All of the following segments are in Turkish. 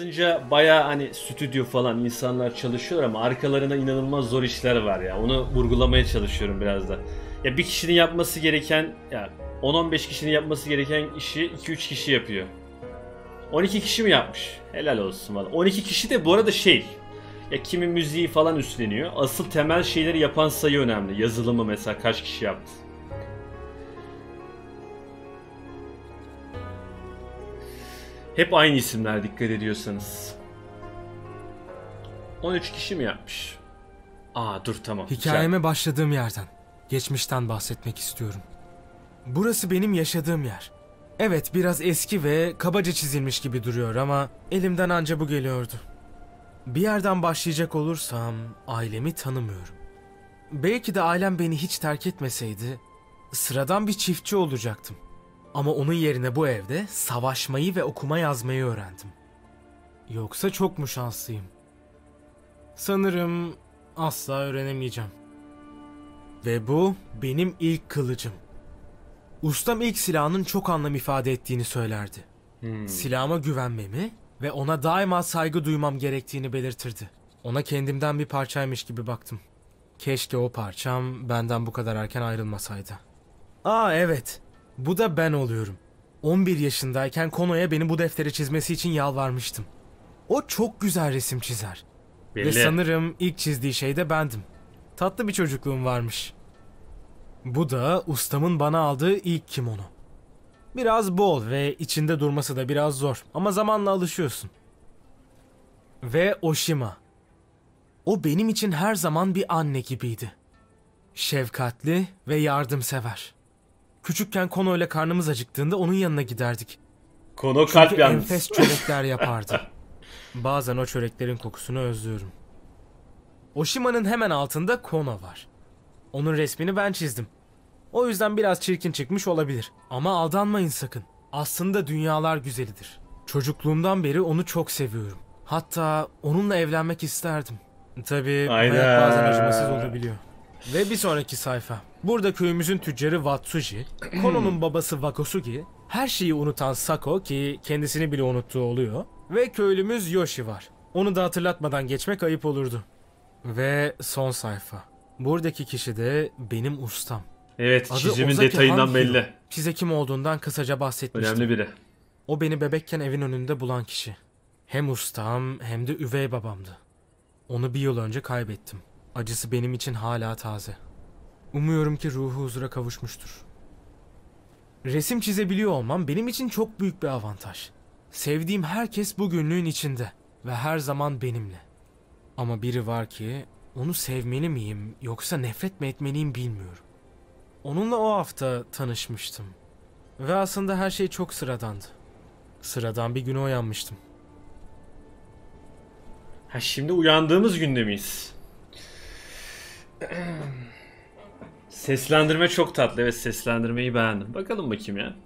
yazınca baya hani stüdyo falan insanlar çalışıyorlar ama arkalarında inanılmaz zor işler var ya. Onu vurgulamaya çalışıyorum biraz da. Ya bir kişinin yapması gereken ya 10-15 kişinin yapması gereken işi 2-3 kişi yapıyor. 12 kişi mi yapmış? Helal olsun valla. 12 kişi de bu arada şey. Ya kimi müziği falan üstleniyor. Asıl temel şeyleri yapan sayı önemli. Yazılımı mesela kaç kişi yaptı. Hep aynı isimler dikkat ediyorsanız. 13 kişi mi yapmış? Aa dur tamam. Hikayeme başladığım yerden, geçmişten bahsetmek istiyorum. Burası benim yaşadığım yer. Evet biraz eski ve kabaca çizilmiş gibi duruyor ama elimden anca bu geliyordu. Bir yerden başlayacak olursam ailemi tanımıyorum. Belki de ailem beni hiç terk etmeseydi sıradan bir çiftçi olacaktım. Ama onun yerine bu evde savaşmayı ve okuma yazmayı öğrendim. Yoksa çok mu şanslıyım? Sanırım asla öğrenemeyeceğim. Ve bu benim ilk kılıcım. Ustam ilk silahının çok anlam ifade ettiğini söylerdi. Silahıma güvenmemi ve ona daima saygı duymam gerektiğini belirtirdi. Ona kendimden bir parçaymış gibi baktım. Keşke o parçam benden bu kadar erken ayrılmasaydı. Aa evet. Bu da ben oluyorum. 11 yaşındayken Kono'ya beni bu defteri çizmesi için yalvarmıştım. O çok güzel resim çizer. Ve Belli. sanırım ilk çizdiği şey de bendim. Tatlı bir çocukluğum varmış. Bu da ustamın bana aldığı ilk kimono. Biraz bol ve içinde durması da biraz zor ama zamanla alışıyorsun. Ve Oshima. O benim için her zaman bir anne gibiydi. Şefkatli ve yardımsever. Küçükken Kono ile karnımız acıktığında onun yanına giderdik. Konu kalp Çünkü yalnız. enfes çörekler yapardı. Bazen o çöreklerin kokusunu özlüyorum. Oshima'nın hemen altında Kono var. Onun resmini ben çizdim. O yüzden biraz çirkin çıkmış olabilir. Ama aldanmayın sakın. Aslında dünyalar güzelidir. Çocukluğumdan beri onu çok seviyorum. Hatta onunla evlenmek isterdim. Tabii hayat bazen acımasız olabiliyor. Ve bir sonraki sayfa. Burada köyümüzün tüccarı Watsuji, Kono'nun babası Wakosugi, her şeyi unutan Sako ki kendisini bile unuttuğu oluyor ve köylümüz Yoshi var. Onu da hatırlatmadan geçmek ayıp olurdu. Ve son sayfa. Buradaki kişi de benim ustam. Evet Adı çizimin Ozaki detayından Hanhiro. belli. Size kim olduğundan kısaca bahsetmiştim. Önemli biri. O beni bebekken evin önünde bulan kişi. Hem ustam hem de üvey babamdı. Onu bir yıl önce kaybettim. Acısı benim için hala taze. Umuyorum ki ruhu huzura kavuşmuştur. Resim çizebiliyor olmam benim için çok büyük bir avantaj. Sevdiğim herkes bu günlüğün içinde ve her zaman benimle. Ama biri var ki onu sevmeli miyim yoksa nefret mi etmeliyim bilmiyorum. Onunla o hafta tanışmıştım. Ve aslında her şey çok sıradandı. Sıradan bir güne uyanmıştım. Ha şimdi uyandığımız günde miyiz? Seslendirme çok tatlı. Evet seslendirmeyi beğendim. Bakalım bakayım ya.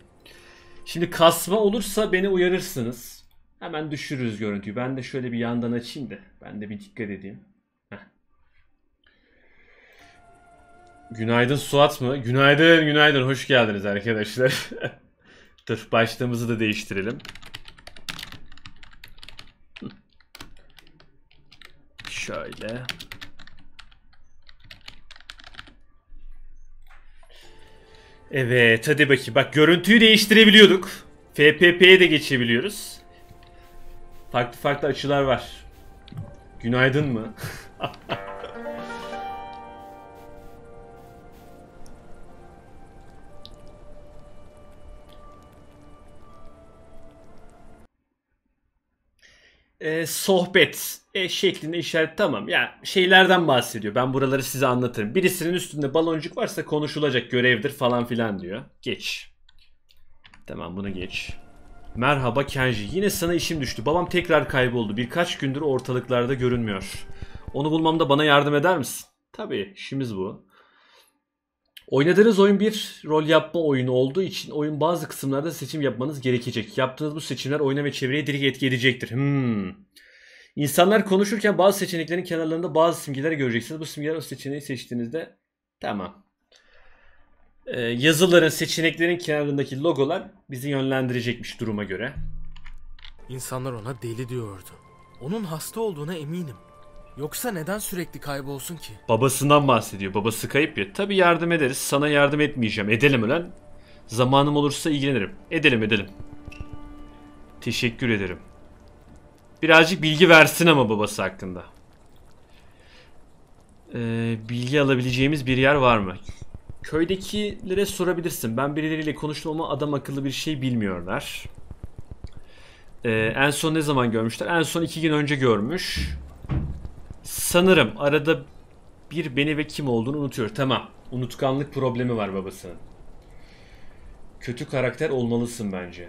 Şimdi kasma olursa beni uyarırsınız. Hemen düşürürüz görüntüyü. Ben de şöyle bir yandan açayım da. Ben de bir dikkat edeyim. Günaydın Suat mı? Günaydın günaydın. Hoş geldiniz arkadaşlar. Dur başlığımızı da değiştirelim. Şöyle. Evet hadi bakayım. Bak görüntüyü değiştirebiliyorduk. FPP'ye de geçebiliyoruz. Farklı farklı açılar var. Günaydın mı? e, sohbet e, şeklinde işaret tamam. Ya şeylerden bahsediyor. Ben buraları size anlatırım. Birisinin üstünde baloncuk varsa konuşulacak görevdir falan filan diyor. Geç. Tamam bunu geç. Merhaba Kenji. Yine sana işim düştü. Babam tekrar kayboldu. Birkaç gündür ortalıklarda görünmüyor. Onu bulmamda bana yardım eder misin? Tabii işimiz bu. Oynadığınız oyun bir rol yapma oyunu olduğu için oyun bazı kısımlarda seçim yapmanız gerekecek. Yaptığınız bu seçimler oyuna ve çevreye direkt etki edecektir. Hmm. İnsanlar konuşurken bazı seçeneklerin kenarlarında bazı simgeler göreceksiniz. Bu simgeler o seçeneği seçtiğinizde tamam. Ee, yazıların, seçeneklerin kenarındaki logolar bizi yönlendirecekmiş duruma göre. İnsanlar ona deli diyordu. Onun hasta olduğuna eminim. Yoksa neden sürekli kaybolsun ki? Babasından bahsediyor. Babası kayıp ya. Tabii yardım ederiz. Sana yardım etmeyeceğim. Edelim ulan. Zamanım olursa ilgilenirim. Edelim edelim. Teşekkür ederim. Birazcık bilgi versin ama babası hakkında. Ee, bilgi alabileceğimiz bir yer var mı? Köydekilere sorabilirsin. Ben birileriyle konuştum ama adam akıllı bir şey bilmiyorlar. Ee, en son ne zaman görmüşler? En son iki gün önce görmüş. Sanırım arada bir beni ve kim olduğunu unutuyor. Tamam. Unutkanlık problemi var babasının. Kötü karakter olmalısın bence.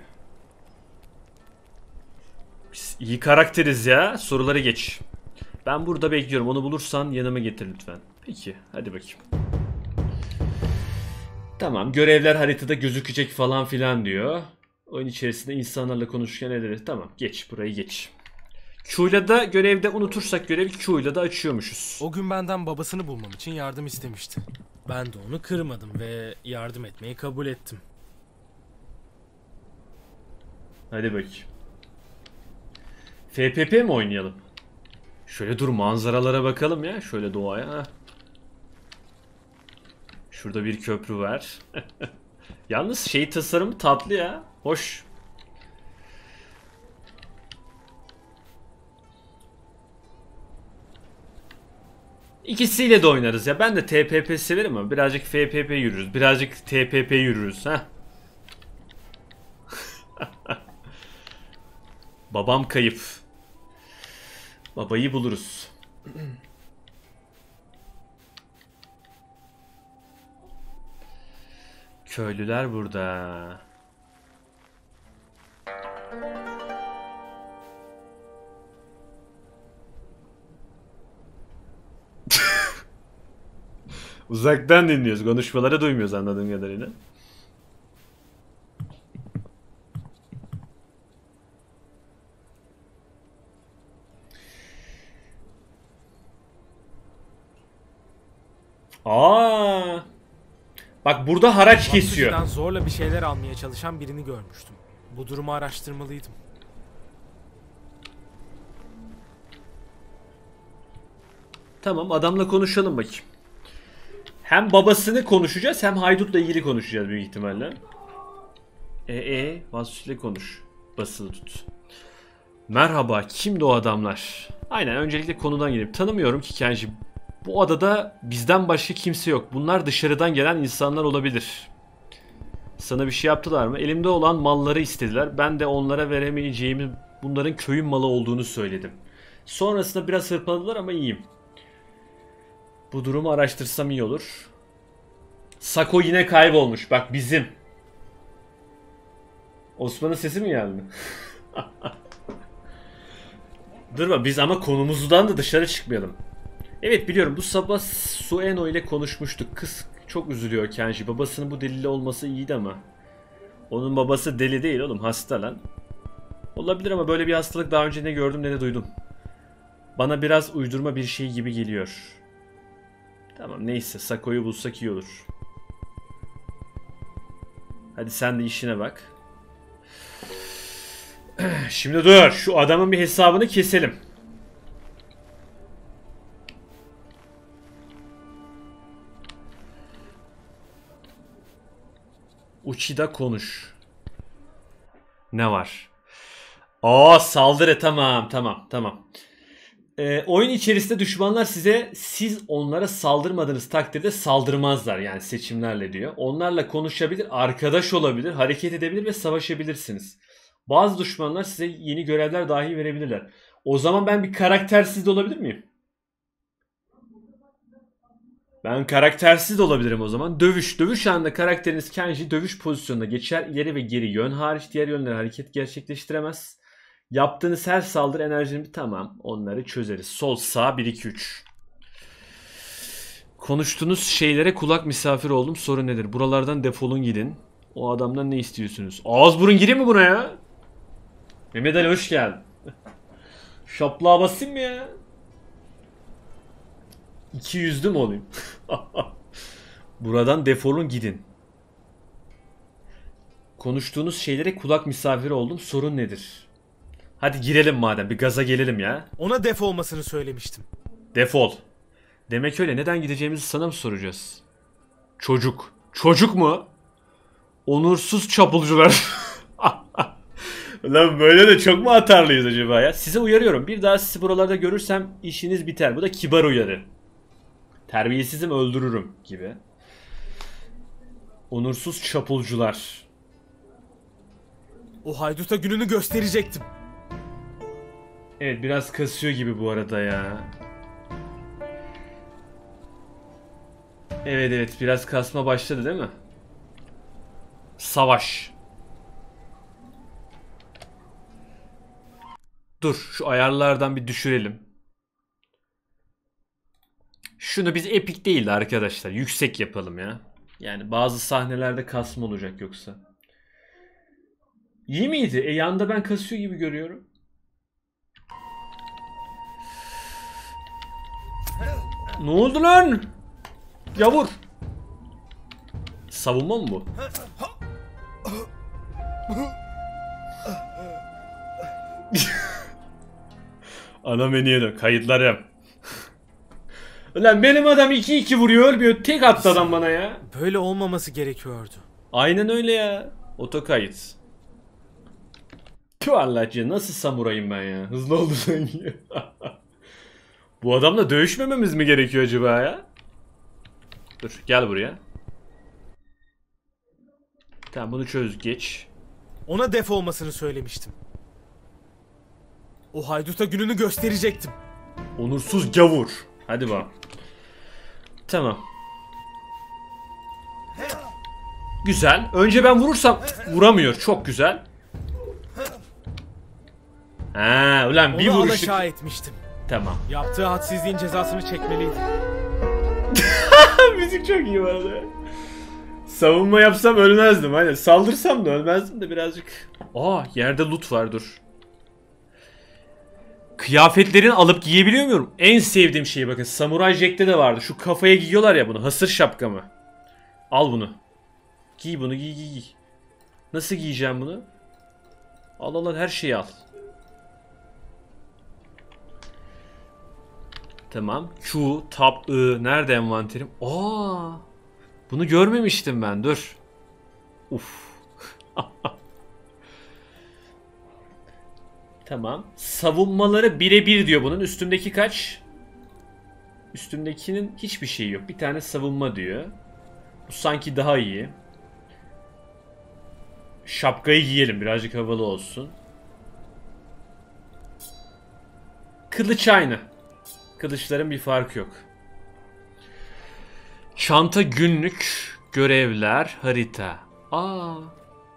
Biz iyi karakteriz ya. Soruları geç. Ben burada bekliyorum. Onu bulursan yanıma getir lütfen. Peki. Hadi bakayım. Tamam. Görevler haritada gözükecek falan filan diyor. Oyun içerisinde insanlarla konuşurken ederiz. Tamam. Geç. Burayı geç. Q'yla da görevde unutursak görevi Q'yla da açıyormuşuz. O gün benden babasını bulmam için yardım istemişti. Ben de onu kırmadım ve yardım etmeyi kabul ettim. Hadi bakayım. FPP mi oynayalım? Şöyle dur manzaralara bakalım ya. Şöyle doğaya. Şurada bir köprü var. Yalnız şey tasarımı tatlı ya. Hoş. İkisiyle de oynarız ya. Ben de TPP severim ama birazcık FPP yürürüz. Birazcık TPP yürürüz. ha. Babam kayıp. Babayı buluruz. Köylüler burada. Uzaktan dinliyoruz. Konuşmaları duymuyoruz anladığım kadarıyla. Aa! Bak burada haraç kesiyor. Bakıcıdan zorla bir şeyler almaya çalışan birini görmüştüm. Bu durumu araştırmalıydım. Tamam adamla konuşalım bakayım. Hem babasını konuşacağız hem haydutla ilgili konuşacağız büyük ihtimalle. E e Vasus'la konuş. Basılı tut. Merhaba kimdi o adamlar? Aynen öncelikle konudan gireyim. Tanımıyorum ki Kenji. Bu adada bizden başka kimse yok. Bunlar dışarıdan gelen insanlar olabilir. Sana bir şey yaptılar mı? Elimde olan malları istediler. Ben de onlara veremeyeceğimi bunların köyün malı olduğunu söyledim. Sonrasında biraz hırpaladılar ama iyiyim. Bu durumu araştırsam iyi olur. Sako yine kaybolmuş. Bak bizim. Osman'ın sesi mi geldi? Durma biz ama konumuzdan da dışarı çıkmayalım. Evet biliyorum bu sabah Sueno ile konuşmuştuk. Kız çok üzülüyor Kenji. Babasının bu deliyle olması iyiydi ama. Onun babası deli değil oğlum hasta lan. Olabilir ama böyle bir hastalık daha önce ne gördüm ne de duydum. Bana biraz uydurma bir şey gibi geliyor. Tamam neyse Sako'yu bulsak iyi olur. Hadi sen de işine bak. Şimdi dur şu adamın bir hesabını keselim. Uchida konuş. Ne var? Aa saldırı tamam tamam tamam. Ee, oyun içerisinde düşmanlar size siz onlara saldırmadığınız takdirde saldırmazlar yani seçimlerle diyor. Onlarla konuşabilir, arkadaş olabilir, hareket edebilir ve savaşabilirsiniz. Bazı düşmanlar size yeni görevler dahi verebilirler. O zaman ben bir karaktersiz de olabilir miyim? Ben karaktersiz de olabilirim o zaman. Dövüş. Dövüş anında karakteriniz Kenji dövüş pozisyonunda geçer. İleri ve geri yön hariç diğer yönlere hareket gerçekleştiremez. Yaptığınız her saldırı enerjini tamam onları çözeriz. Sol sağ 1 2 3. Konuştuğunuz şeylere kulak misafir oldum. Sorun nedir? Buralardan defolun gidin. O adamdan ne istiyorsunuz? Ağız burun gireyim mi buna ya? Mehmet Ali hoş geldin. Şaplığa basayım mı ya? 200'lü mü olayım? Buradan defolun gidin. Konuştuğunuz şeylere kulak misafiri oldum. Sorun nedir? Hadi girelim madem bir gaza gelelim ya. Ona def olmasını söylemiştim. Defol. Demek öyle. Neden gideceğimizi sana mı soracağız? Çocuk. Çocuk mu? Onursuz çapulcular. Lan böyle de çok mu atarlıyız acaba ya? Size uyarıyorum. Bir daha sizi buralarda görürsem işiniz biter. Bu da kibar uyarı. Terbiyesizim öldürürüm gibi. Onursuz çapulcular. O hayduta gününü gösterecektim. Evet biraz kasıyor gibi bu arada ya. Evet evet biraz kasma başladı değil mi? Savaş. Dur şu ayarlardan bir düşürelim. Şunu biz epik değil de arkadaşlar yüksek yapalım ya. Yani bazı sahnelerde kasma olacak yoksa. İyi miydi? E yanda ben kasıyor gibi görüyorum. Ne oldu lan? Yavur. Savunma mı bu? Ana menüye dön. Kayıtlarım. Ulan benim adam 2-2 vuruyor ölmüyor. Tek attı adam bana ya. Böyle olmaması gerekiyordu. Aynen öyle ya. Otokayıt. Tüh Allah'cı nasıl samurayım ben ya. Hızlı oldu sanki. Bu adamla dövüşmememiz mi gerekiyor acaba ya? Dur gel buraya. Tamam bunu çöz geç. Ona def olmasını söylemiştim. O hayduta gününü gösterecektim. Onursuz gavur. Hadi bak. Tamam. Güzel. Önce ben vurursam vuramıyor. Çok güzel. Ha, ulan bir Onu alaşağı etmiştim. Tamam. Yaptığı hadsizliğin cezasını çekmeliydi. Müzik çok iyi bu arada. Savunma yapsam ölmezdim. Aynen. Saldırsam da ölmezdim de birazcık. Aa yerde loot var dur. Kıyafetlerini alıp giyebiliyor muyum? En sevdiğim şey bakın. Samurai Jack'te de vardı. Şu kafaya giyiyorlar ya bunu. Hasır şapka mı? Al bunu. Giy bunu giy giy giy. Nasıl giyeceğim bunu? Al al al her şeyi al. Tamam. Q, Tab, I. Nerede envanterim? Aa! Bunu görmemiştim ben. Dur. Uf. tamam. Savunmaları birebir diyor bunun. Üstümdeki kaç? Üstümdekinin hiçbir şeyi yok. Bir tane savunma diyor. Bu sanki daha iyi. Şapkayı giyelim. Birazcık havalı olsun. Kılıç aynı. Kılıçların bir farkı yok. Çanta günlük, görevler, harita. Aa,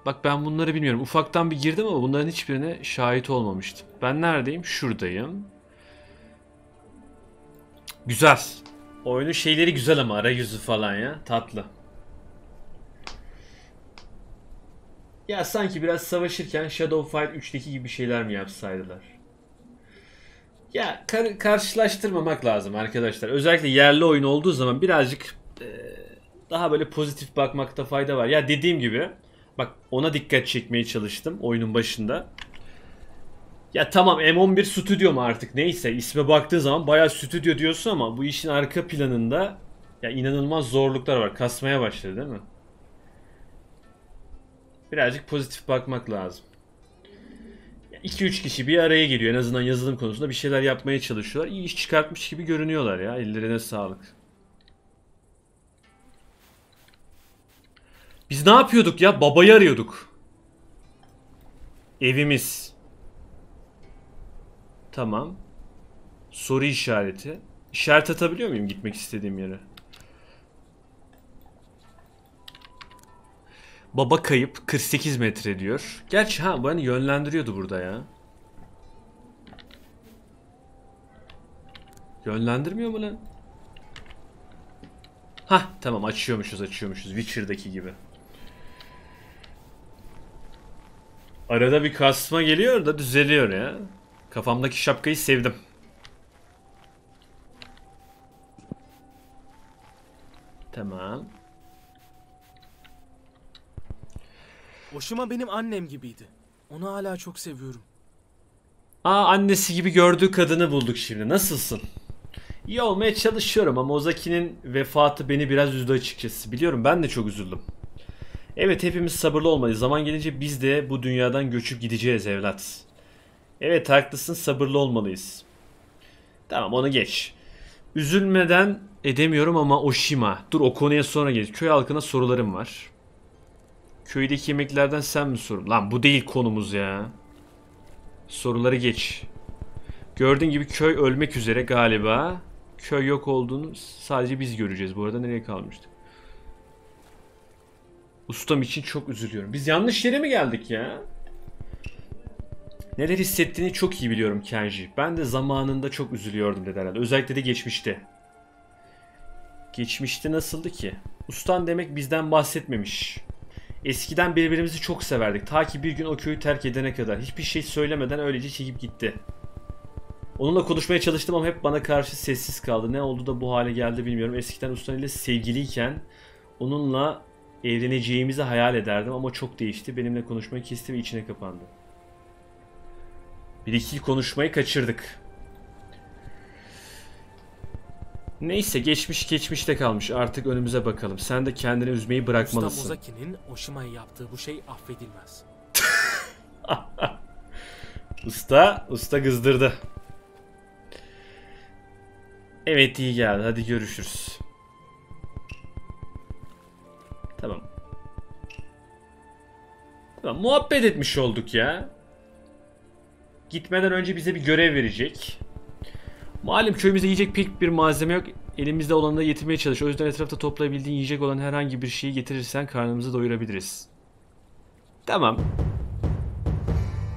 bak ben bunları bilmiyorum. Ufaktan bir girdim ama bunların hiçbirine şahit olmamıştım. Ben neredeyim? Şuradayım. Güzel. Oyunun şeyleri güzel ama arayüzü falan ya. Tatlı. Ya sanki biraz savaşırken Shadow Fight 3'teki gibi şeyler mi yapsaydılar? Ya kar- karşılaştırmamak lazım arkadaşlar. Özellikle yerli oyun olduğu zaman birazcık e, daha böyle pozitif bakmakta fayda var. Ya dediğim gibi bak ona dikkat çekmeye çalıştım oyunun başında. Ya tamam M11 stüdyo mu artık neyse isme baktığın zaman bayağı stüdyo diyorsun ama bu işin arka planında ya inanılmaz zorluklar var. Kasmaya başladı değil mi? Birazcık pozitif bakmak lazım. 2-3 kişi bir araya geliyor en azından yazılım konusunda bir şeyler yapmaya çalışıyorlar. İyi iş çıkartmış gibi görünüyorlar ya. Ellerine sağlık. Biz ne yapıyorduk ya? Babayı arıyorduk. Evimiz. Tamam. Soru işareti. İşaret atabiliyor muyum gitmek istediğim yere? Baba kayıp 48 metre diyor. Gerçi ha beni yönlendiriyordu burada ya. Yönlendirmiyor mu lan? Hah tamam açıyormuşuz açıyormuşuz Witcher'daki gibi. Arada bir kasma geliyor da düzeliyor ya. Kafamdaki şapkayı sevdim. Tamam. Oşima benim annem gibiydi. Onu hala çok seviyorum. Aa annesi gibi gördüğü kadını bulduk şimdi. Nasılsın? İyi olmaya çalışıyorum ama Ozaki'nin vefatı beni biraz üzdü açıkçası. Biliyorum ben de çok üzüldüm. Evet hepimiz sabırlı olmalıyız. Zaman gelince biz de bu dünyadan göçüp gideceğiz evlat. Evet haklısın sabırlı olmalıyız. Tamam onu geç. Üzülmeden edemiyorum ama Oshima. Dur o konuya sonra geç. Köy halkına sorularım var. Köydeki yemeklerden sen mi sorun? Lan bu değil konumuz ya. Soruları geç. Gördüğün gibi köy ölmek üzere galiba. Köy yok olduğunu sadece biz göreceğiz. Bu arada nereye kalmıştık? Ustam için çok üzülüyorum. Biz yanlış yere mi geldik ya? Neler hissettiğini çok iyi biliyorum Kenji. Ben de zamanında çok üzülüyordum dedi herhalde. Özellikle de geçmişte. Geçmişte nasıldı ki? Ustan demek bizden bahsetmemiş. Eskiden birbirimizi çok severdik. Ta ki bir gün o köyü terk edene kadar. Hiçbir şey söylemeden öylece çekip gitti. Onunla konuşmaya çalıştım ama hep bana karşı sessiz kaldı. Ne oldu da bu hale geldi bilmiyorum. Eskiden Ustan ile sevgiliyken onunla evleneceğimizi hayal ederdim ama çok değişti. Benimle konuşmayı kesti ve içine kapandı. Bir iki konuşmayı kaçırdık. Neyse geçmiş geçmişte kalmış. Artık önümüze bakalım. Sen de kendini üzmeyi Usta bırakmalısın. Mozaki'nin Oshima'ya yaptığı bu şey affedilmez. Usta, usta kızdırdı. Evet iyi geldi. Hadi görüşürüz. Tamam. Tamam muhabbet etmiş olduk ya. Gitmeden önce bize bir görev verecek. Malum köyümüzde yiyecek pek bir malzeme yok. Elimizde olanı da yetirmeye çalış. O yüzden etrafta toplayabildiğin yiyecek olan herhangi bir şeyi getirirsen karnımızı doyurabiliriz. Tamam.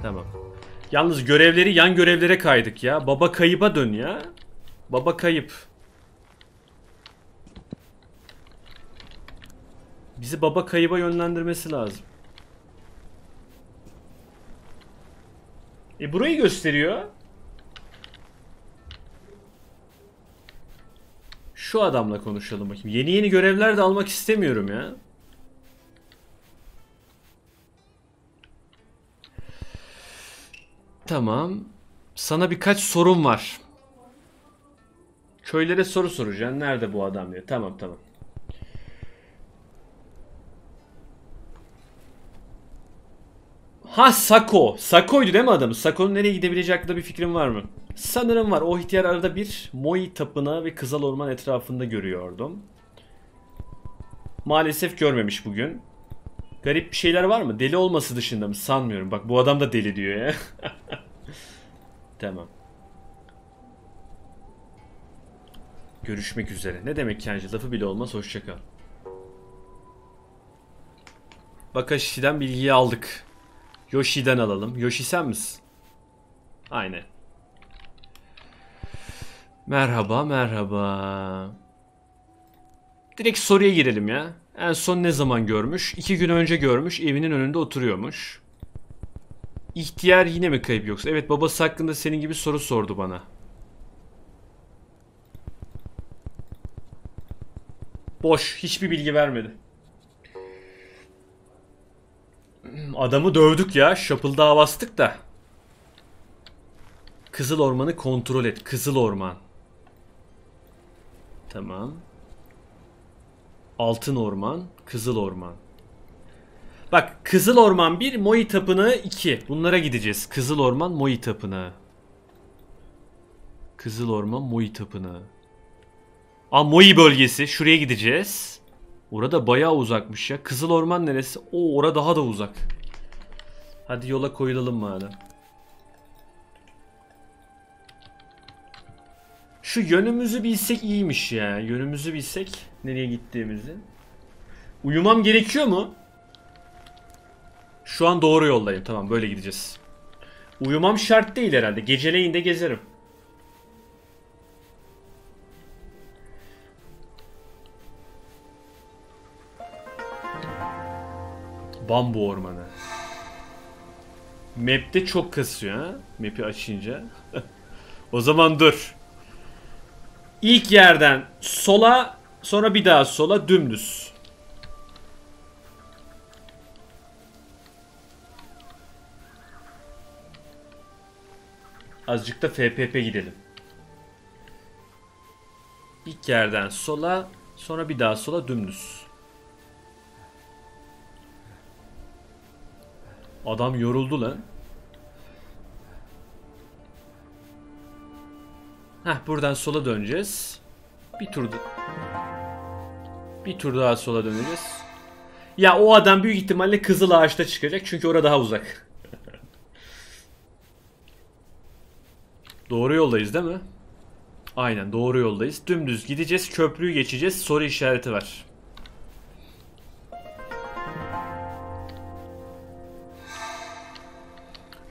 Tamam. Yalnız görevleri yan görevlere kaydık ya. Baba kayıba dön ya. Baba kayıp. Bizi baba kayıba yönlendirmesi lazım. E burayı gösteriyor. Şu adamla konuşalım bakayım. Yeni yeni görevler de almak istemiyorum ya. Tamam. Sana birkaç sorum var. Köylere soru soracaksın. Nerede bu adam diye. Tamam tamam. Ha Sako. Sako'ydu değil mi adamı? Sako'nun nereye gidebileceği hakkında bir fikrin var mı? Sanırım var. O ihtiyar arada bir Moi tapınağı ve Kızıl Orman etrafında görüyordum. Maalesef görmemiş bugün. Garip bir şeyler var mı? Deli olması dışında mı? Sanmıyorum. Bak bu adam da deli diyor ya. tamam. Görüşmek üzere. Ne demek Kenji? Lafı bile olmaz. Hoşçakal. Bakashi'den bilgiyi aldık. Yoshi'den alalım. Yoshi sen misin? Aynen. Merhaba, merhaba. Direkt soruya girelim ya. En son ne zaman görmüş? İki gün önce görmüş. Evinin önünde oturuyormuş. İhtiyar yine mi kayıp yoksa? Evet babası hakkında senin gibi soru sordu bana. Boş. Hiçbir bilgi vermedi. Adamı dövdük ya. Şapıldağa bastık da. Kızıl Orman'ı kontrol et. Kızıl Orman. Tamam. Altın Orman, Kızıl Orman. Bak Kızıl Orman 1, Moi Tapınağı 2. Bunlara gideceğiz. Kızıl Orman, Moi Tapınağı. Kızıl Orman, Moi Tapınağı. Aa Moi bölgesi. Şuraya gideceğiz. Orada bayağı uzakmış ya. Kızıl Orman neresi? Oo orada daha da uzak. Hadi yola koyulalım madem. Şu yönümüzü bilsek iyiymiş ya. Yönümüzü bilsek nereye gittiğimizi. Uyumam gerekiyor mu? Şu an doğru yoldayım. Tamam böyle gideceğiz. Uyumam şart değil herhalde. Geceleyin de gezerim. Bambu ormanı. Map'te çok kasıyor ha. Map'i açınca. o zaman dur. İlk yerden sola sonra bir daha sola dümdüz. Azıcık da FPP gidelim. İlk yerden sola, sonra bir daha sola dümdüz. Adam yoruldu lan. Heh buradan sola döneceğiz. Bir tur bir tur daha sola döneceğiz. Ya o adam büyük ihtimalle Kızıl Ağaç'ta çıkacak çünkü orada daha uzak. doğru yoldayız değil mi? Aynen doğru yoldayız. Dümdüz gideceğiz, köprüyü geçeceğiz. Soru işareti var.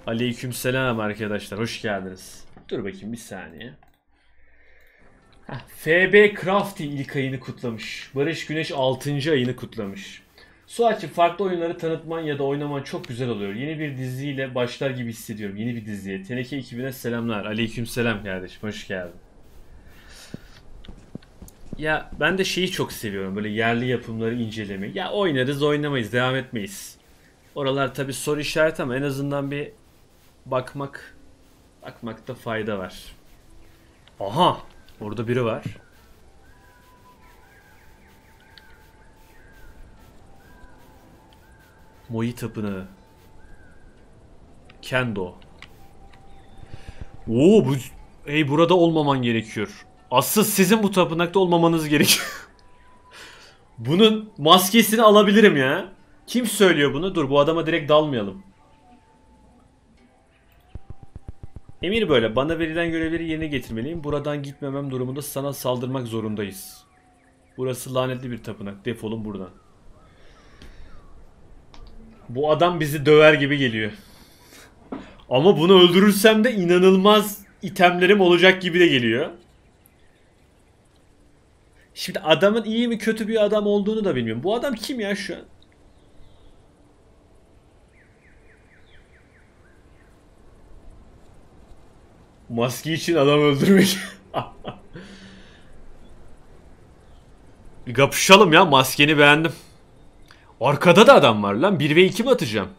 Aleykümselam arkadaşlar. Hoş geldiniz. Dur bakayım bir saniye. Heh, FB Crafty ilk ayını kutlamış. Barış Güneş 6. ayını kutlamış. Suat'cığım farklı oyunları tanıtman ya da oynaman çok güzel oluyor. Yeni bir diziyle başlar gibi hissediyorum. Yeni bir diziye. Teneke ekibine selamlar. Aleykümselam kardeşim. Hoş geldin. Ya ben de şeyi çok seviyorum. Böyle yerli yapımları incelemeyi. Ya oynarız oynamayız. Devam etmeyiz. Oralar tabi soru işareti ama en azından bir bakmak bakmakta fayda var. Aha! Orada biri var. Moi Tapınağı. Kendo. Oo bu Ey burada olmaman gerekiyor. Asıl sizin bu tapınakta olmamanız gerekiyor. Bunun maskesini alabilirim ya. Kim söylüyor bunu? Dur bu adama direkt dalmayalım. Emir böyle bana verilen görevleri yerine getirmeliyim. Buradan gitmemem durumunda sana saldırmak zorundayız. Burası lanetli bir tapınak. Defolun buradan. Bu adam bizi döver gibi geliyor. Ama bunu öldürürsem de inanılmaz itemlerim olacak gibi de geliyor. Şimdi adamın iyi mi kötü bir adam olduğunu da bilmiyorum. Bu adam kim ya şu an? Maske için adam öldürmek. kapışalım ya maskeni beğendim. Arkada da adam var lan. 1 ve 2 mi atacağım?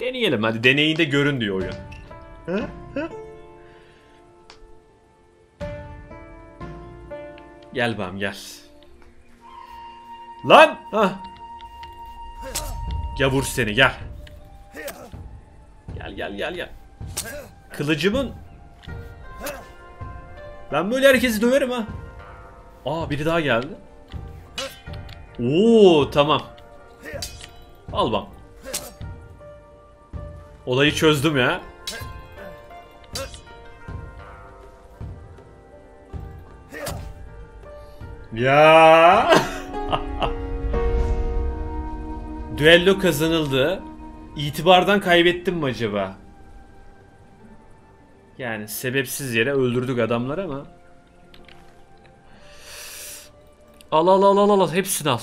Deneyelim hadi deneyin de görün diyor oyun. Gel bam gel. Lan! Ha. Gavur seni gel. Gel gel gel gel. Kılıcımın Ben böyle herkesi döverim ha. Aa biri daha geldi. Oo tamam. Al bak. Olayı çözdüm ya. Ya. Düello kazanıldı. İtibardan kaybettim mi acaba? Yani sebepsiz yere öldürdük adamlar ama. Al al al al al hepsini al.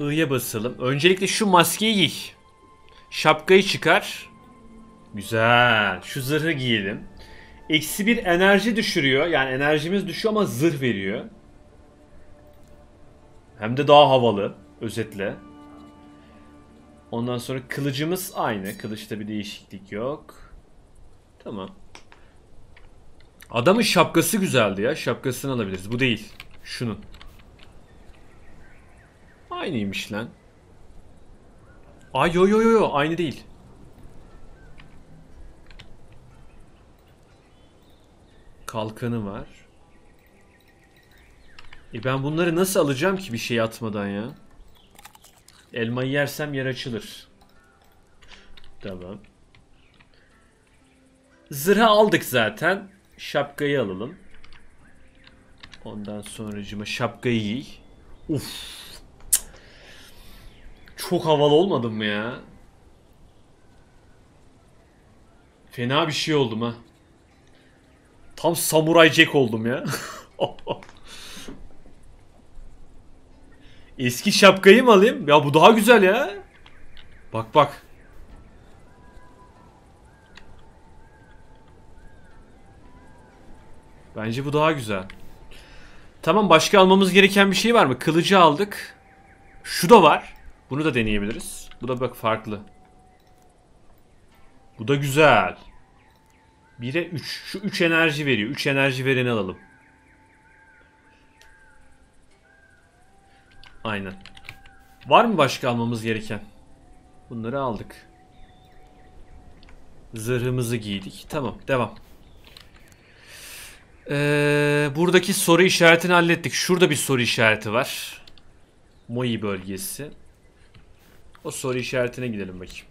I'ya basalım. Öncelikle şu maskeyi giy. Şapkayı çıkar. Güzel. Şu zırhı giyelim. Eksi bir enerji düşürüyor. Yani enerjimiz düşüyor ama zırh veriyor. Hem de daha havalı. Özetle. Ondan sonra kılıcımız aynı. Kılıçta bir değişiklik yok. Tamam. Adamın şapkası güzeldi ya. Şapkasını alabiliriz. Bu değil. Şunun. Aynıymış lan. Ay yo yo yo yo aynı değil. Kalkanı var. E ben bunları nasıl alacağım ki bir şey atmadan ya? Elmayı yersem yer açılır. Tamam. Zırhı aldık zaten. Şapkayı alalım. Ondan sonracıma şapkayı giy. Uf. Çok havalı olmadım mı ya? Fena bir şey oldum ha. Tam Samuray Jack oldum ya. Eski şapkayı mı alayım? Ya bu daha güzel ya. Bak bak. Bence bu daha güzel. Tamam başka almamız gereken bir şey var mı? Kılıcı aldık. Şu da var. Bunu da deneyebiliriz. Bu da bak farklı. Bu da güzel. 1'e 3. Şu 3 enerji veriyor. 3 enerji vereni alalım. Aynen. Var mı başka almamız gereken? Bunları aldık. Zırhımızı giydik. Tamam devam. Ee, buradaki soru işaretini hallettik. Şurada bir soru işareti var. Moi bölgesi. O soru işaretine gidelim bakayım.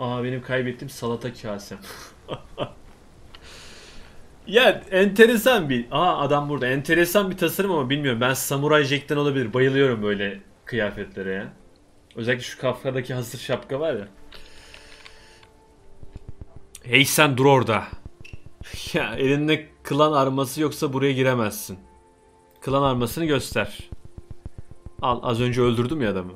Aa benim kaybettiğim salata kasem. ya enteresan bir... Aa adam burada. Enteresan bir tasarım ama bilmiyorum. Ben Samurai Jack'ten olabilir. Bayılıyorum böyle kıyafetlere ya. Özellikle şu kafkadaki hazır şapka var ya. Hey sen dur orada. ya elinde klan arması yoksa buraya giremezsin. Klan armasını göster. Al az önce öldürdüm ya adamı.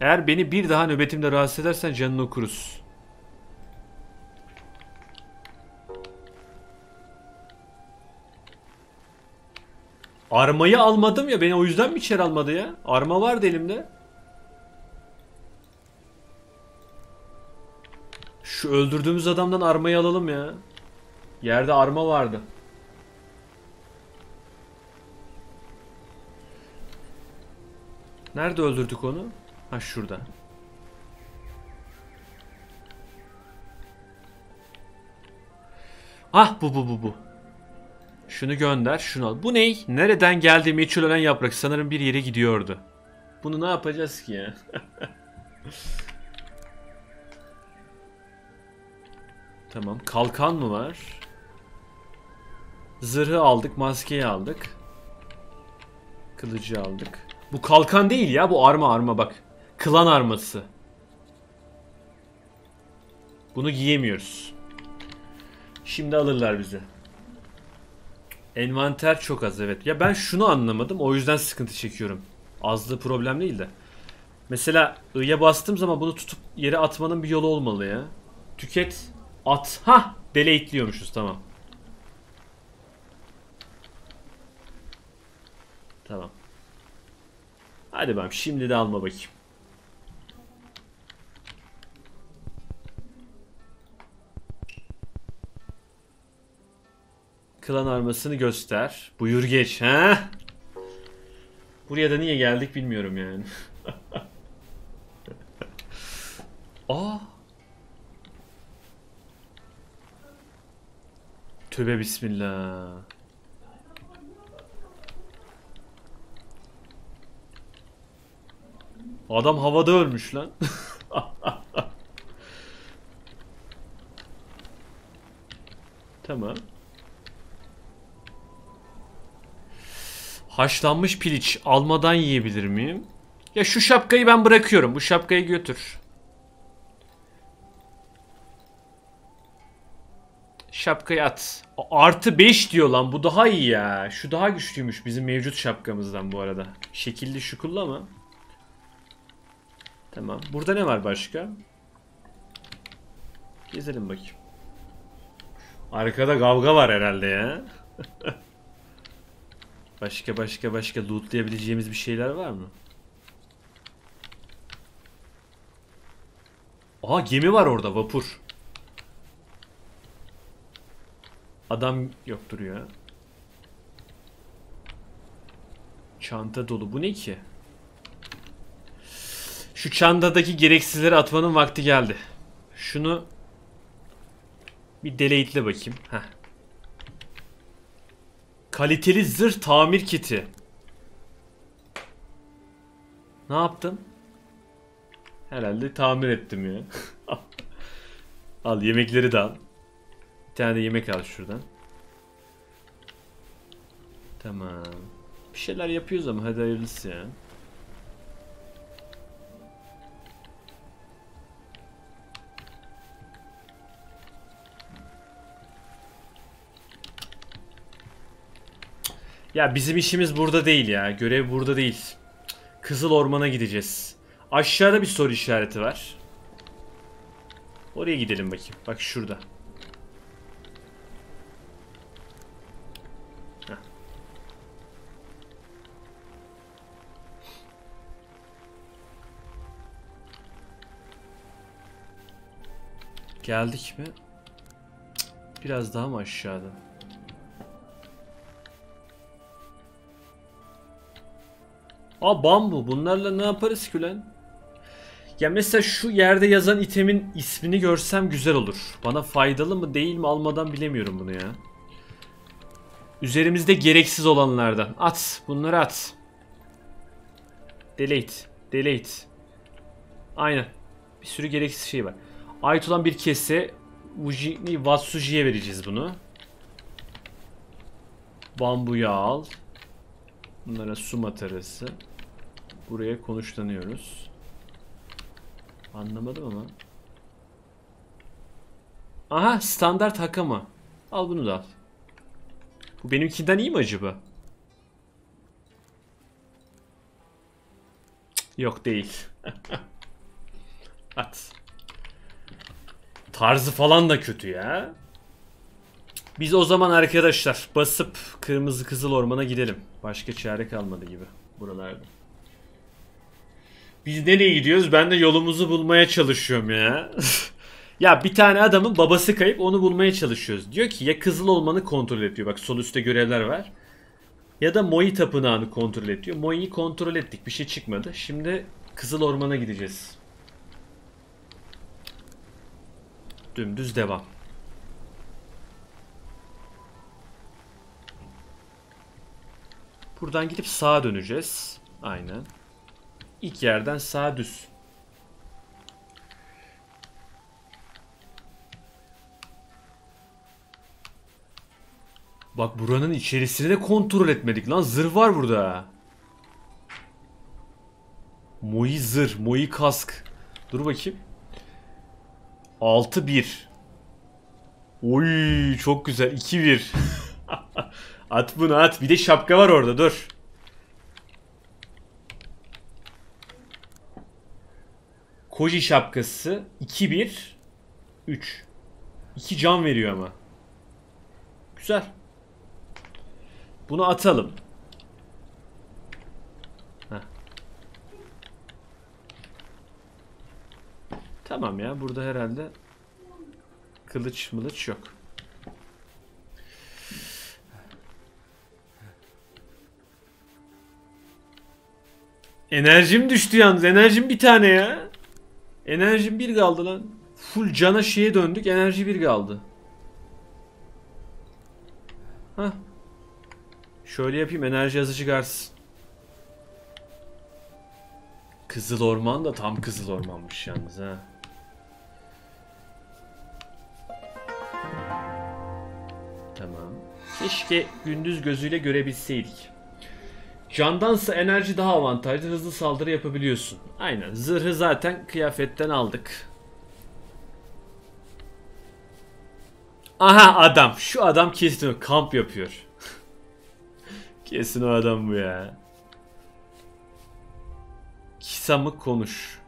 Eğer beni bir daha nöbetimde rahatsız edersen canını okuruz. Armayı almadım ya beni o yüzden mi içeri almadı ya? Arma vardı elimde. Şu öldürdüğümüz adamdan armayı alalım ya. Yerde arma vardı. Nerede öldürdük onu? Ha şurada. Ah bu bu bu bu. Şunu gönder, şunu al. Bu ney? Nereden geldi meçhul olan yaprak? Sanırım bir yere gidiyordu. Bunu ne yapacağız ki ya? tamam. Kalkan mı var? Zırhı aldık, maskeyi aldık. Kılıcı aldık. Bu kalkan değil ya, bu arma arma bak. Klan arması. Bunu giyemiyoruz. Şimdi alırlar bizi. Envanter çok az evet. Ya ben şunu anlamadım. O yüzden sıkıntı çekiyorum. Azlığı problem değil de. Mesela I'ya bastığım zaman bunu tutup yere atmanın bir yolu olmalı ya. Tüket. At. Ha, delete'liyormuşuz tamam. Tamam. Hadi ben şimdi de alma bakayım. Klan armasını göster. Buyur geç ha. Buraya da niye geldik bilmiyorum yani. Aa. Tövbe bismillah. Adam havada ölmüş lan. tamam. Haşlanmış piliç almadan yiyebilir miyim? Ya şu şapkayı ben bırakıyorum. Bu şapkayı götür. Şapkayı at. Artı 5 diyor lan. Bu daha iyi ya. Şu daha güçlüymüş bizim mevcut şapkamızdan bu arada. Şekilli şukullu ama. Tamam. Burada ne var başka? Gezelim bakayım. Arkada kavga var herhalde ya. başka başka başka lootlayabileceğimiz bir şeyler var mı? Aha gemi var orada vapur. Adam yoktur ya. Çanta dolu. Bu ne ki? Şu çantadaki gereksizleri atmanın vakti geldi. Şunu bir delete'le bakayım. Heh. Kaliteli zırh tamir kiti. Ne yaptım? Herhalde tamir ettim ya. al yemekleri de al. Bir tane de yemek al şuradan. Tamam. Bir şeyler yapıyoruz ama hadi hayırlısı ya. Ya bizim işimiz burada değil ya. Görev burada değil. Kızıl Orman'a gideceğiz. Aşağıda bir soru işareti var. Oraya gidelim bakayım. Bak şurada. Geldik mi? Biraz daha mı aşağıda? Aa bambu. Bunlarla ne yaparız ki lan? Ya mesela şu yerde yazan itemin ismini görsem güzel olur. Bana faydalı mı değil mi almadan bilemiyorum bunu ya. Üzerimizde gereksiz olanlardan. At. Bunları at. Delete. Delete. Aynen. Bir sürü gereksiz şey var. Ait olan bir kese Ujini Watsuji'ye vereceğiz bunu. Bambuyu al. Bunlara su matarası. Buraya konuşlanıyoruz. Anlamadım ama. Aha standart hakama. Al bunu da al. Bu benimkinden iyi mi acaba? Yok değil. At. Tarzı falan da kötü ya. Biz o zaman arkadaşlar basıp kırmızı kızıl ormana gidelim. Başka çare kalmadı gibi buralarda. Biz nereye gidiyoruz? Ben de yolumuzu bulmaya çalışıyorum ya. ya bir tane adamın babası kayıp onu bulmaya çalışıyoruz. Diyor ki ya kızıl olmanı kontrol et. Bak sol üstte görevler var. Ya da Moi tapınağını kontrol et. Moi'yi kontrol ettik. Bir şey çıkmadı. Şimdi kızıl ormana gideceğiz. Dümdüz devam. Buradan gidip sağa döneceğiz. Aynen. İlk yerden sağa düz. Bak buranın içerisini de kontrol etmedik lan. Zırh var burada. Moi zırh, Moi kask. Dur bakayım. 6-1. Oy çok güzel. 2-1. at bunu at. Bir de şapka var orada dur. Koji şapkası 2-1 3 2 can veriyor ama. Güzel. Bunu atalım. Heh. Tamam ya burada herhalde kılıç mılıç yok. Enerjim düştü yalnız. Enerjim bir tane ya. Enerjim bir kaldı lan. Full cana şeye döndük. Enerji bir kaldı. Hah. Şöyle yapayım enerji azıcık artsın. Kızıl Orman da tam Kızıl Ormanmış yalnız ha. Tamam. Keşke gündüz gözüyle görebilseydik. Candansa enerji daha avantajlı. Hızlı saldırı yapabiliyorsun. Aynen. Zırhı zaten kıyafetten aldık. Aha adam. Şu adam kesin. Kamp yapıyor. kesin o adam bu ya. Kisamı konuş.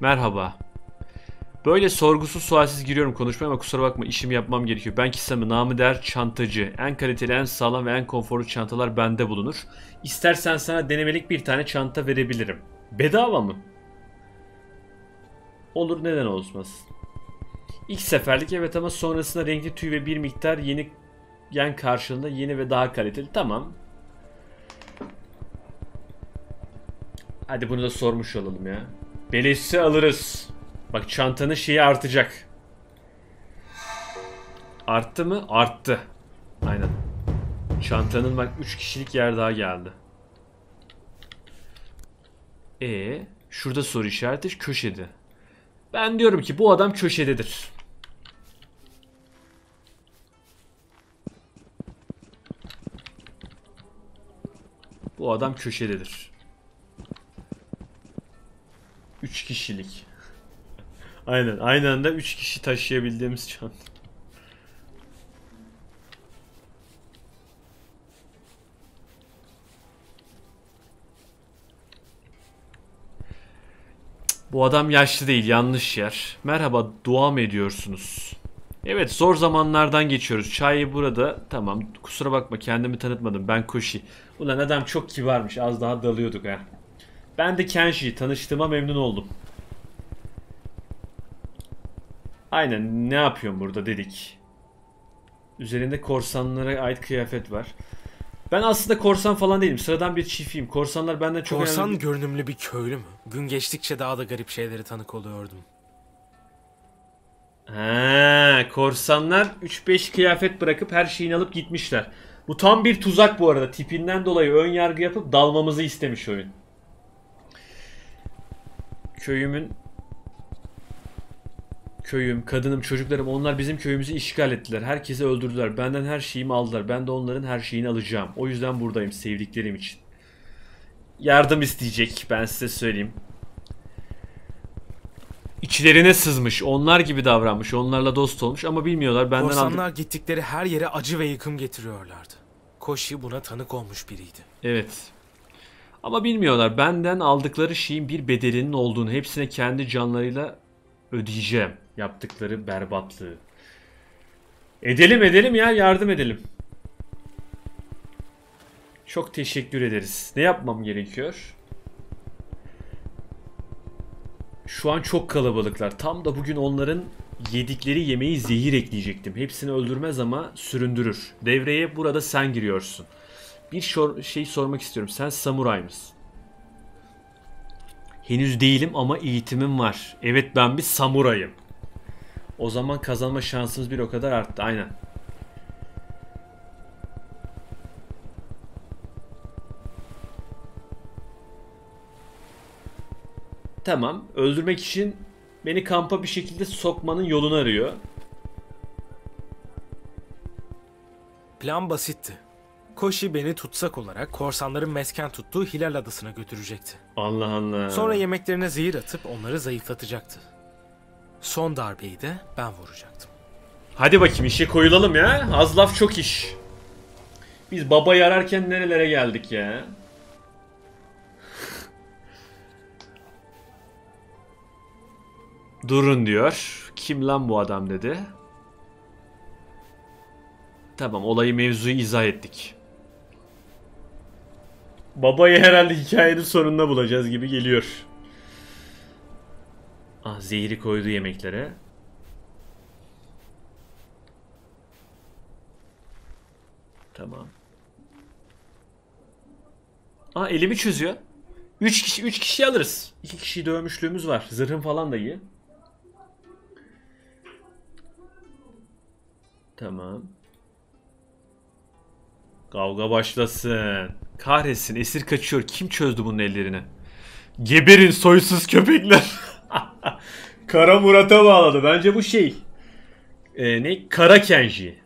Merhaba. Böyle sorgusuz sualsiz giriyorum konuşmaya ama kusura bakma işimi yapmam gerekiyor. Ben Kisame namı der çantacı. En kaliteli, en sağlam ve en konforlu çantalar bende bulunur. İstersen sana denemelik bir tane çanta verebilirim. Bedava mı? Olur neden olmaz. İlk seferlik evet ama sonrasında renkli tüy ve bir miktar yeni yen karşılığında yeni ve daha kaliteli. Tamam. Hadi bunu da sormuş olalım ya. Beleşse alırız. Bak çantanın şeyi artacak. Arttı mı? Arttı. Aynen. Çantanın bak 3 kişilik yer daha geldi. E şurada soru işareti köşede. Ben diyorum ki bu adam köşededir. Bu adam köşededir. 3 kişilik. Aynen. Aynı anda 3 kişi taşıyabildiğimiz çanta. Bu adam yaşlı değil, yanlış yer. Merhaba, dua mı ediyorsunuz? Evet zor zamanlardan geçiyoruz. Çayı burada. Tamam kusura bakma kendimi tanıtmadım. Ben Koshi. Ulan adam çok kibarmış. Az daha dalıyorduk ha. Ben de Kenshi. Tanıştığıma memnun oldum. Aynen ne yapıyorum burada dedik. Üzerinde korsanlara ait kıyafet var. Ben aslında korsan falan değilim. Sıradan bir çiftiyim. Korsanlar benden çok Korsan önemli. görünümlü bir köylü mü? Gün geçtikçe daha da garip şeylere tanık oluyordum. Ha, korsanlar 3-5 kıyafet bırakıp her şeyini alıp gitmişler. Bu tam bir tuzak bu arada. Tipinden dolayı ön yargı yapıp dalmamızı istemiş oyun. Köyümün köyüm, kadınım, çocuklarım onlar bizim köyümüzü işgal ettiler. Herkesi öldürdüler. Benden her şeyimi aldılar. Ben de onların her şeyini alacağım. O yüzden buradayım sevdiklerim için. Yardım isteyecek ben size söyleyeyim. İçlerine sızmış. Onlar gibi davranmış. Onlarla dost olmuş ama bilmiyorlar. Benden aldı. Korsanlar gittikleri her yere acı ve yıkım getiriyorlardı. Koshi buna tanık olmuş biriydi. Evet. Ama bilmiyorlar. Benden aldıkları şeyin bir bedelinin olduğunu. Hepsine kendi canlarıyla ödeyeceğim. Yaptıkları berbatlığı. Edelim edelim ya. Yardım edelim. Çok teşekkür ederiz. Ne yapmam gerekiyor? Şu an çok kalabalıklar. Tam da bugün onların yedikleri yemeği zehir ekleyecektim. Hepsini öldürmez ama süründürür. Devreye burada sen giriyorsun. Bir şey sormak istiyorum. Sen samuray mısın? Henüz değilim ama eğitimim var. Evet ben bir samurayım. O zaman kazanma şansımız bir o kadar arttı. Aynen. Tamam. Öldürmek için beni kampa bir şekilde sokmanın yolunu arıyor. Plan basitti. Koshi beni tutsak olarak korsanların mesken tuttuğu Hilal Adası'na götürecekti. Allah Allah. Sonra yemeklerine zehir atıp onları zayıflatacaktı. Son darbeyi de ben vuracaktım. Hadi bakayım işe koyulalım ya. Az laf çok iş. Biz babayı ararken nerelere geldik ya? Durun diyor. Kim lan bu adam dedi. Tamam olayı mevzuyu izah ettik. Babayı herhalde hikayenin sonunda bulacağız gibi geliyor. Ah zehri koydu yemeklere. Tamam. Aa elimi çözüyor. 3 kişi 3 kişi alırız. 2 kişiyi dövmüşlüğümüz var. Zırhım falan da iyi. Tamam. Kavga başlasın. Kahretsin esir kaçıyor. Kim çözdü bunun ellerini? Geberin soysuz köpekler. Kara Murat'a bağladı. Bence bu şey. Ee, ne? Kara Kenji.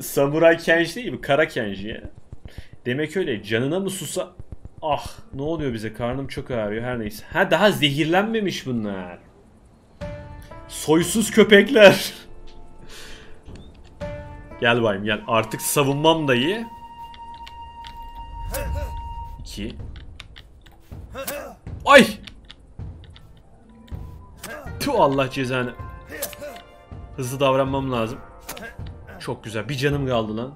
Samuray Kenji değil mi? Kara Kenji ya. Demek öyle. Canına mı susa... Ah ne oluyor bize? Karnım çok ağrıyor. Her neyse. Ha daha zehirlenmemiş bunlar. Soysuz köpekler. gel bayım gel. Artık savunmam da iyi. 2 Ay! Tu Allah cezanı. Hızlı davranmam lazım. Çok güzel. Bir canım kaldı lan.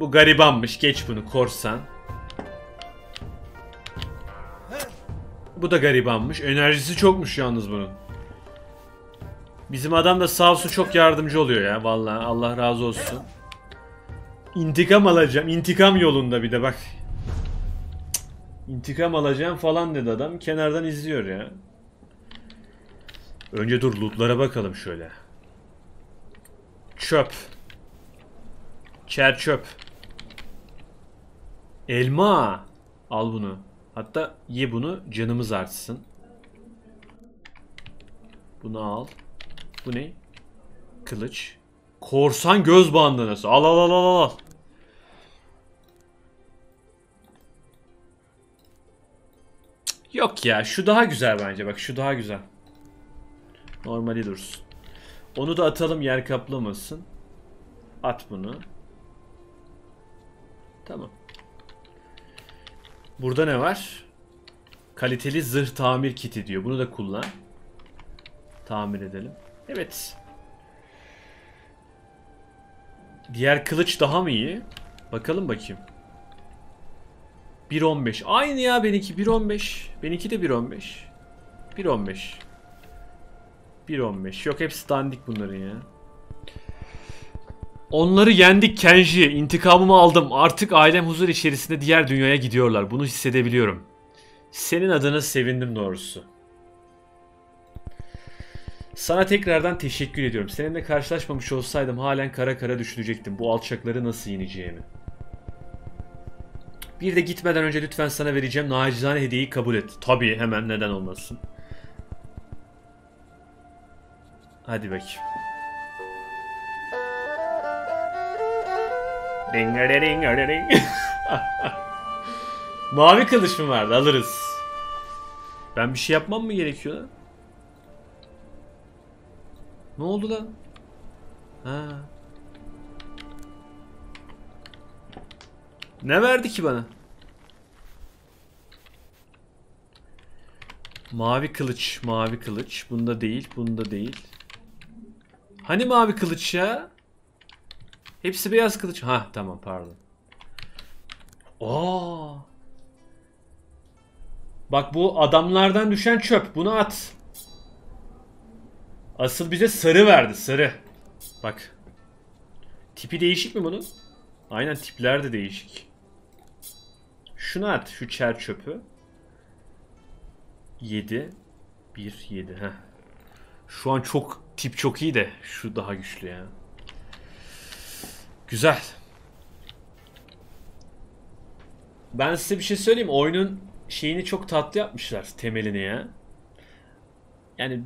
Bu garibanmış. Geç bunu korsan. Bu da garibanmış. Enerjisi çokmuş yalnız bunun. Bizim adam da sağ olsun çok yardımcı oluyor ya. Vallahi Allah razı olsun. İntikam alacağım. İntikam yolunda bir de bak. İntikam alacağım falan dedi adam. Kenardan izliyor ya. Önce dur lootlara bakalım şöyle. Çöp. Çer çöp. Elma. Al bunu. Hatta ye bunu canımız artsın. Bunu al. Bu ne? Kılıç. Korsan göz bandanası. Al al al al al. Yok ya şu daha güzel bence bak şu daha güzel. Normali dursun. Onu da atalım yer kaplamasın. At bunu. Tamam. Burada ne var? Kaliteli zırh tamir kiti diyor. Bunu da kullan. Tamir edelim. Evet. Diğer kılıç daha mı iyi? Bakalım bakayım. 1.15. Aynı ya benimki 1.15. Benimki de 1.15. 1.15. 1.15. Yok hepsi dandik bunların ya. Onları yendik Kenji. İntikamımı aldım. Artık ailem huzur içerisinde diğer dünyaya gidiyorlar. Bunu hissedebiliyorum. Senin adına sevindim doğrusu. Sana tekrardan teşekkür ediyorum. Seninle karşılaşmamış olsaydım halen kara kara düşünecektim bu alçakları nasıl yeneceğimi. Bir de gitmeden önce lütfen sana vereceğim nacizane hediyeyi kabul et. Tabii hemen neden olmasın. Hadi bakayım. Ding-a-ding-a-ding. Mavi kılıç mı vardı? Alırız. Ben bir şey yapmam mı gerekiyor? Ne oldu lan? Ha. Ne verdi ki bana? Mavi kılıç, mavi kılıç. Bunda değil, bunda değil. Hani mavi kılıç ya? Hepsi beyaz kılıç. Ha tamam pardon. Aa. Bak bu adamlardan düşen çöp. Bunu at. Asıl bize sarı verdi sarı. Bak. Tipi değişik mi bunun? Aynen tipler de değişik. Şunu at şu çer çöpü. 7 1 7 ha. Şu an çok tip çok iyi de şu daha güçlü ya. Güzel. Ben size bir şey söyleyeyim. Oyunun şeyini çok tatlı yapmışlar temelini ya. Yani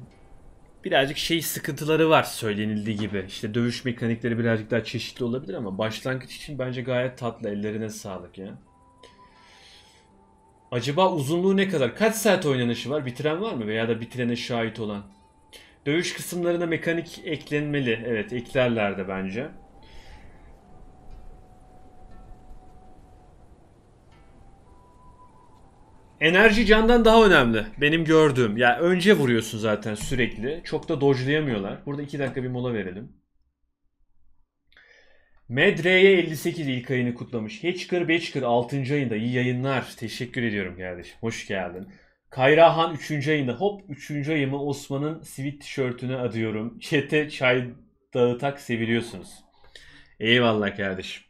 birazcık şey sıkıntıları var söylenildiği gibi. İşte dövüş mekanikleri birazcık daha çeşitli olabilir ama başlangıç için bence gayet tatlı. Ellerine sağlık ya. Acaba uzunluğu ne kadar? Kaç saat oynanışı var? Bitiren var mı? Veya da bitirene şahit olan? Dövüş kısımlarına mekanik eklenmeli. Evet eklerler de bence. Enerji candan daha önemli. Benim gördüğüm. Ya yani önce vuruyorsun zaten sürekli. Çok da dodge'layamıyorlar. Burada 2 dakika bir mola verelim. Medre'ye 58 ilk ayını kutlamış. Hatchker Batchker 6. ayında iyi yayınlar. Teşekkür ediyorum kardeşim. Hoş geldin. Kayrahan 3. ayında. Hop 3. ayımı Osman'ın sweat tişörtüne adıyorum. Çete çay dağıtak seviliyorsunuz. Eyvallah kardeşim.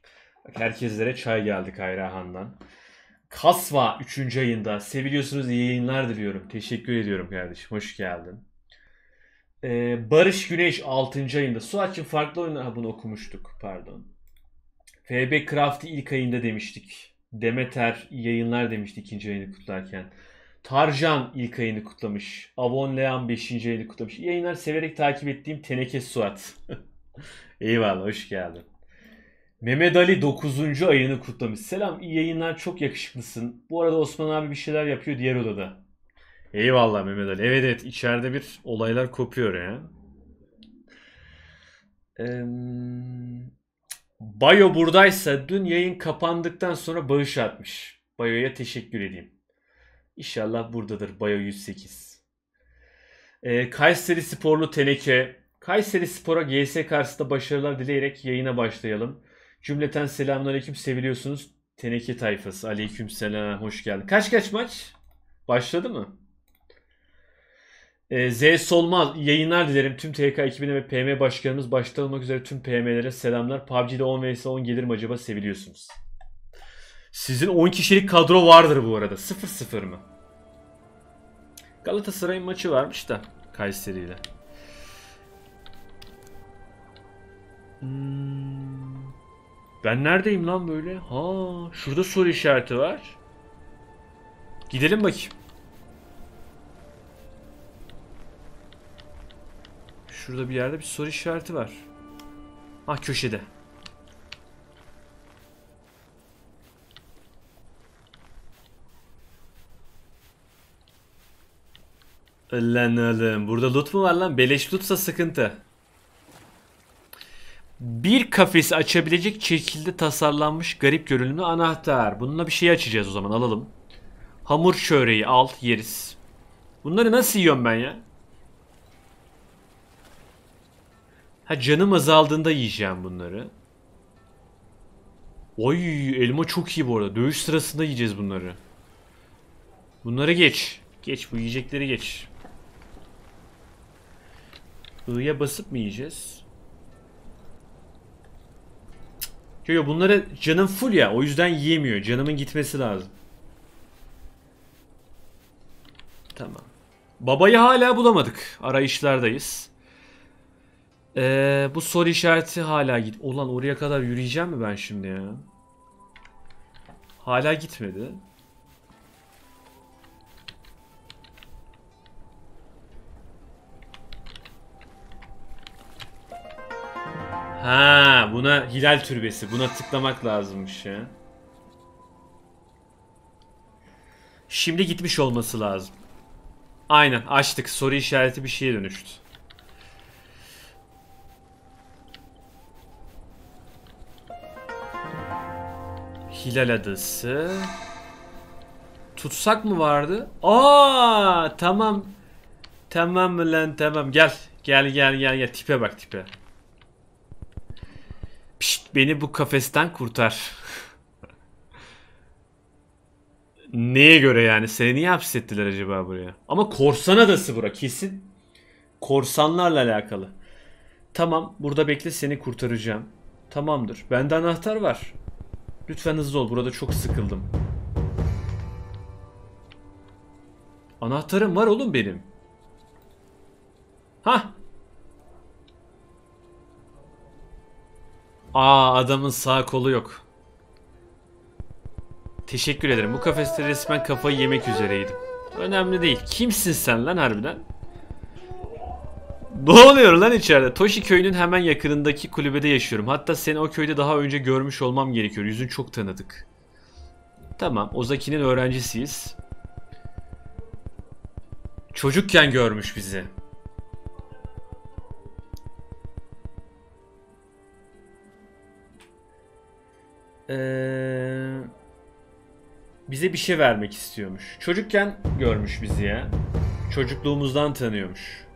Bak herkeslere çay geldi Kayrahan'dan. Kasva 3. ayında. Seviliyorsunuz iyi yayınlar diliyorum. Teşekkür ediyorum kardeşim. Hoş geldin. Ee, Barış Güneş 6. ayında. Suat'cığım farklı oyunlar... Ha bunu okumuştuk. Pardon. FB Craft'ı ilk ayında demiştik. Demeter yayınlar demişti ikinci ayını kutlarken. Tarjan ilk ayını kutlamış. Avon Leon 5. ayını kutlamış. Yayınlar severek takip ettiğim Teneke Suat. Eyvallah hoş geldin. Mehmet Ali 9. ayını kutlamış. Selam iyi yayınlar çok yakışıklısın. Bu arada Osman abi bir şeyler yapıyor diğer odada. Eyvallah Mehmet Ali. Evet evet içeride bir olaylar kopuyor ya. Ee, Bayo buradaysa dün yayın kapandıktan sonra bağış atmış. Bayo'ya teşekkür edeyim. İnşallah buradadır Bayo 108. Ee, Kayseri Sporlu Teneke. Kayseri Spor'a GS karşısında başarılar dileyerek yayına başlayalım. Cümleten selamünaleyküm seviliyorsunuz. Teneke tayfası. Aleyküm selam. Hoş geldin. Kaç kaç maç? Başladı mı? Ee, Z Solmaz yayınlar dilerim. Tüm TK ekibine ve PM başkanımız başta olmak üzere tüm PM'lere selamlar. PUBG'de 10 vs 10 gelir mi acaba seviliyorsunuz. Sizin 10 kişilik kadro vardır bu arada. 0-0 mı? Galatasaray'ın maçı varmış da Kayseri ile. Hmm. Ben neredeyim lan böyle? Ha, şurada soru işareti var. Gidelim bakayım. Şurada bir yerde bir soru işareti var. Ha köşede. Lan oğlum. Burada loot mu var lan? Beleş lootsa sıkıntı. Bir kafesi açabilecek şekilde tasarlanmış garip görünümlü anahtar. Bununla bir şey açacağız o zaman alalım. Hamur çöreği al yeriz. Bunları nasıl yiyorum ben ya? Ha canım azaldığında yiyeceğim bunları. Oy elma çok iyi bu arada. Dövüş sırasında yiyeceğiz bunları. Bunları geç. Geç bu yiyecekleri geç. I'ya basıp mı yiyeceğiz? Yo yo bunları canım full ya o yüzden yiyemiyor. Canımın gitmesi lazım. Tamam. Babayı hala bulamadık. Arayışlardayız. Ee, bu soru işareti hala git. Ulan oraya kadar yürüyeceğim mi ben şimdi ya? Hala gitmedi. Ha, buna hilal türbesi. Buna tıklamak lazımmış ya. Şimdi gitmiş olması lazım. Aynen açtık. Soru işareti bir şeye dönüştü. Hilal adası. Tutsak mı vardı? Aa, tamam. Tamam mı lan tamam gel. Gel gel gel gel tipe bak tipe. Pişt beni bu kafesten kurtar. Neye göre yani? Seni niye hapsettiler acaba buraya? Ama korsan adası bura kesin. Korsanlarla alakalı. Tamam burada bekle seni kurtaracağım. Tamamdır. Bende anahtar var. Lütfen hızlı ol. Burada çok sıkıldım. Anahtarım var oğlum benim. Hah. Aa adamın sağ kolu yok. Teşekkür ederim. Bu kafeste resmen kafayı yemek üzereydim. Önemli değil. Kimsin sen lan harbiden? Ne oluyor lan içeride? Toshi köyünün hemen yakınındaki kulübede yaşıyorum. Hatta seni o köyde daha önce görmüş olmam gerekiyor. Yüzün çok tanıdık. Tamam. Ozaki'nin öğrencisiyiz. Çocukken görmüş bizi. Ee, bize bir şey vermek istiyormuş. Çocukken görmüş bizi ya. Çocukluğumuzdan tanıyormuş.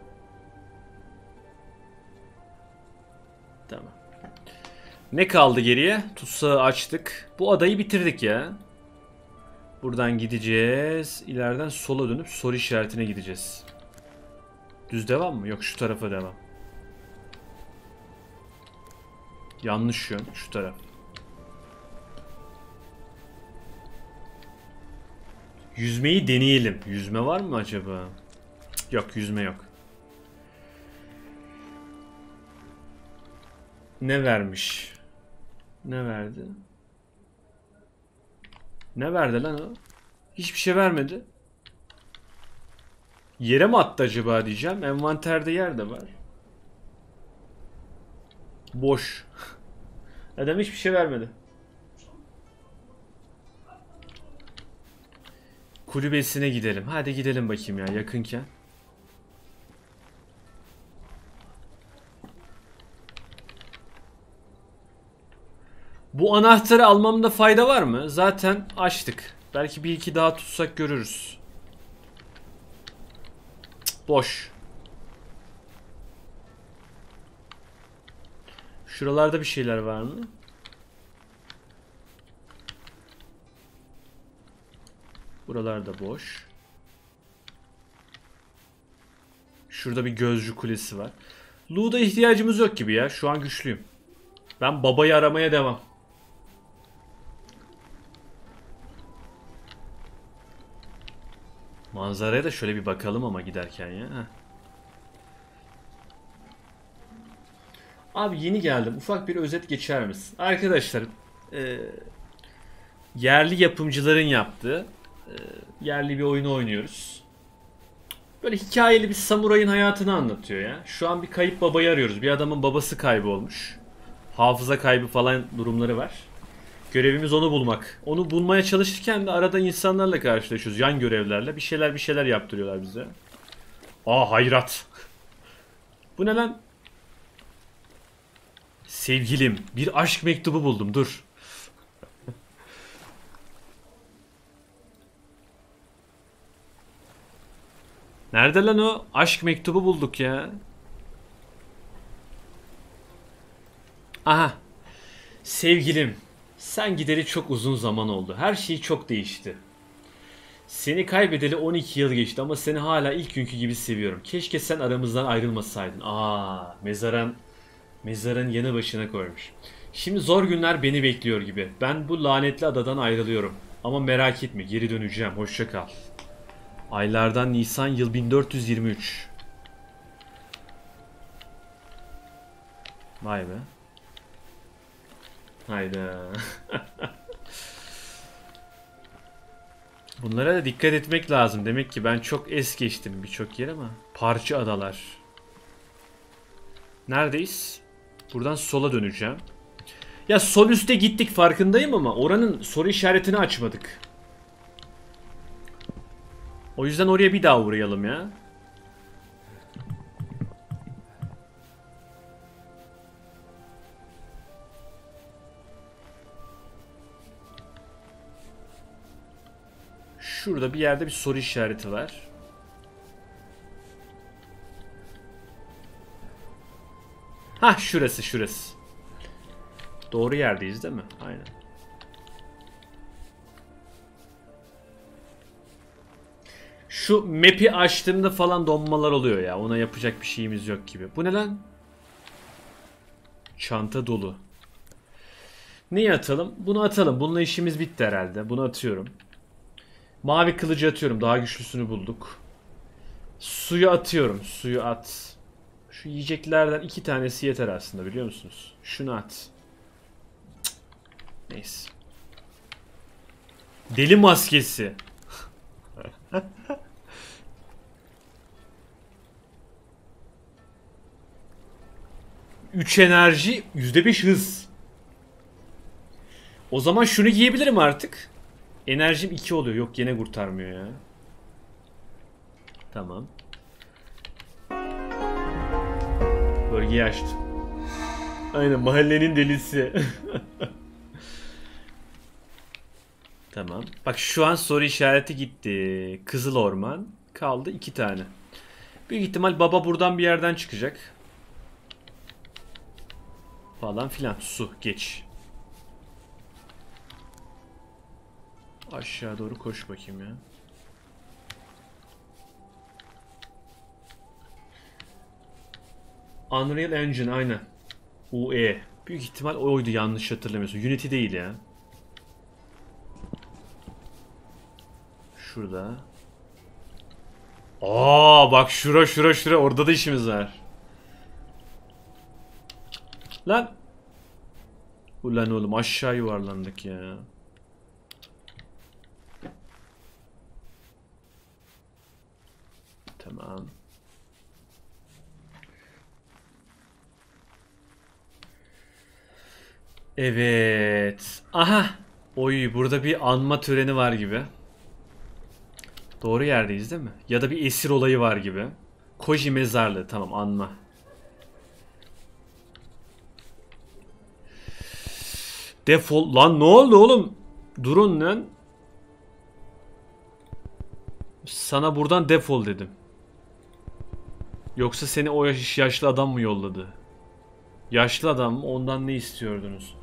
Ne kaldı geriye? Tutsağı açtık. Bu adayı bitirdik ya. Buradan gideceğiz. İleriden sola dönüp soru işaretine gideceğiz. Düz devam mı? Yok şu tarafa devam. Yanlış yön. Şu taraf. Yüzmeyi deneyelim. Yüzme var mı acaba? Yok yüzme yok. Ne vermiş? Ne verdi? Ne verdi lan o? Hiçbir şey vermedi. Yere mi attı acaba diyeceğim. Envanterde yer de var. Boş. Adam hiçbir şey vermedi. Kulübesine gidelim. Hadi gidelim bakayım ya yakınken. Bu anahtarı almamda fayda var mı? Zaten açtık. Belki bir iki daha tutsak görürüz. Cık, boş. Şuralarda bir şeyler var mı? Buralarda boş. Şurada bir gözcü kulesi var. Lu'da ihtiyacımız yok gibi ya. Şu an güçlüyüm. Ben babayı aramaya devam. Manzaraya da şöyle bir bakalım ama giderken ya. Abi yeni geldim. Ufak bir özet geçer misin? Arkadaşlar, e, yerli yapımcıların yaptığı e, yerli bir oyunu oynuyoruz. Böyle hikayeli bir samurayın hayatını anlatıyor ya. Şu an bir kayıp babayı arıyoruz. Bir adamın babası kaybolmuş. Hafıza kaybı falan durumları var. Görevimiz onu bulmak. Onu bulmaya çalışırken de arada insanlarla karşılaşıyoruz. Yan görevlerle. Bir şeyler bir şeyler yaptırıyorlar bize. Aa hayrat. Bu ne lan? Sevgilim bir aşk mektubu buldum dur. Nerede lan o? Aşk mektubu bulduk ya. Aha. Sevgilim, sen gideri çok uzun zaman oldu. Her şey çok değişti. Seni kaybedeli 12 yıl geçti ama seni hala ilk günkü gibi seviyorum. Keşke sen aramızdan ayrılmasaydın. Aa, mezarın mezarın yanı başına koymuş. Şimdi zor günler beni bekliyor gibi. Ben bu lanetli adadan ayrılıyorum. Ama merak etme geri döneceğim. Hoşça kal. Aylardan Nisan yıl 1423. Vay be. Hayda. Bunlara da dikkat etmek lazım. Demek ki ben çok es geçtim birçok yer ama. Parça adalar. Neredeyiz? Buradan sola döneceğim. Ya sol üste gittik farkındayım ama oranın soru işaretini açmadık. O yüzden oraya bir daha uğrayalım ya. Şurada bir yerde bir soru işareti var. Ha şurası şurası. Doğru yerdeyiz değil mi? Aynen. Şu map'i açtığımda falan donmalar oluyor ya. Ona yapacak bir şeyimiz yok gibi. Bu ne lan? Çanta dolu. Neyi atalım? Bunu atalım. Bununla işimiz bitti herhalde. Bunu atıyorum. Mavi kılıcı atıyorum. Daha güçlüsünü bulduk. Suyu atıyorum. Suyu at. Şu yiyeceklerden iki tanesi yeter aslında biliyor musunuz? Şunu at. Neyse. Deli maskesi. Üç enerji, yüzde beş hız. O zaman şunu giyebilirim artık. Enerjim 2 oluyor. Yok yine kurtarmıyor ya. Tamam. Bölgeyi açtım. Aynen mahallenin delisi. tamam. Bak şu an soru işareti gitti. Kızıl Orman. Kaldı iki tane. Büyük ihtimal baba buradan bir yerden çıkacak. Falan filan. Su geç. Aşağı doğru koş bakayım ya. Unreal Engine aynen. UE. Büyük ihtimal oydu yanlış hatırlamıyorsun. Unity değil ya. Şurada. Aa bak şura şura şura orada da işimiz var. Lan. Ulan oğlum aşağı yuvarlandık ya. Tamam. Evet. Aha. Oy burada bir anma töreni var gibi. Doğru yerdeyiz değil mi? Ya da bir esir olayı var gibi. Koji mezarlığı tamam anma. Defol lan ne oldu oğlum? Durun lan. Sana buradan defol dedim. Yoksa seni o yaş- yaşlı adam mı yolladı? Yaşlı adam mı? Ondan ne istiyordunuz?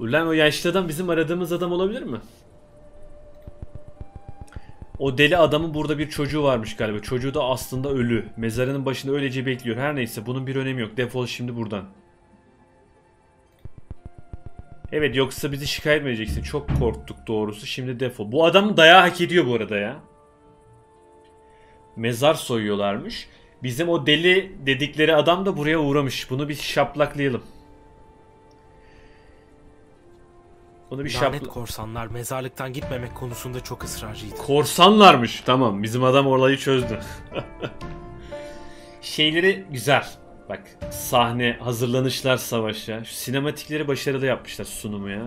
Ulan o yaşlı adam bizim aradığımız adam olabilir mi? O deli adamın burada bir çocuğu varmış galiba. Çocuğu da aslında ölü. Mezarının başında öylece bekliyor. Her neyse bunun bir önemi yok. Defol şimdi buradan. Evet yoksa bizi şikayet edeceksin? Çok korktuk doğrusu. Şimdi defol. Bu adam dayağı hak ediyor bu arada ya. Mezar soyuyorlarmış. Bizim o deli dedikleri adam da buraya uğramış. Bunu bir şaplaklayalım. Bunu bir Lanet şapla... korsanlar mezarlıktan gitmemek konusunda çok ısrarcıydı. Korsanlarmış. Tamam bizim adam olayı çözdü. Şeyleri güzel. Bak sahne, hazırlanışlar savaşa. Şu sinematikleri başarılı yapmışlar sunumu ya.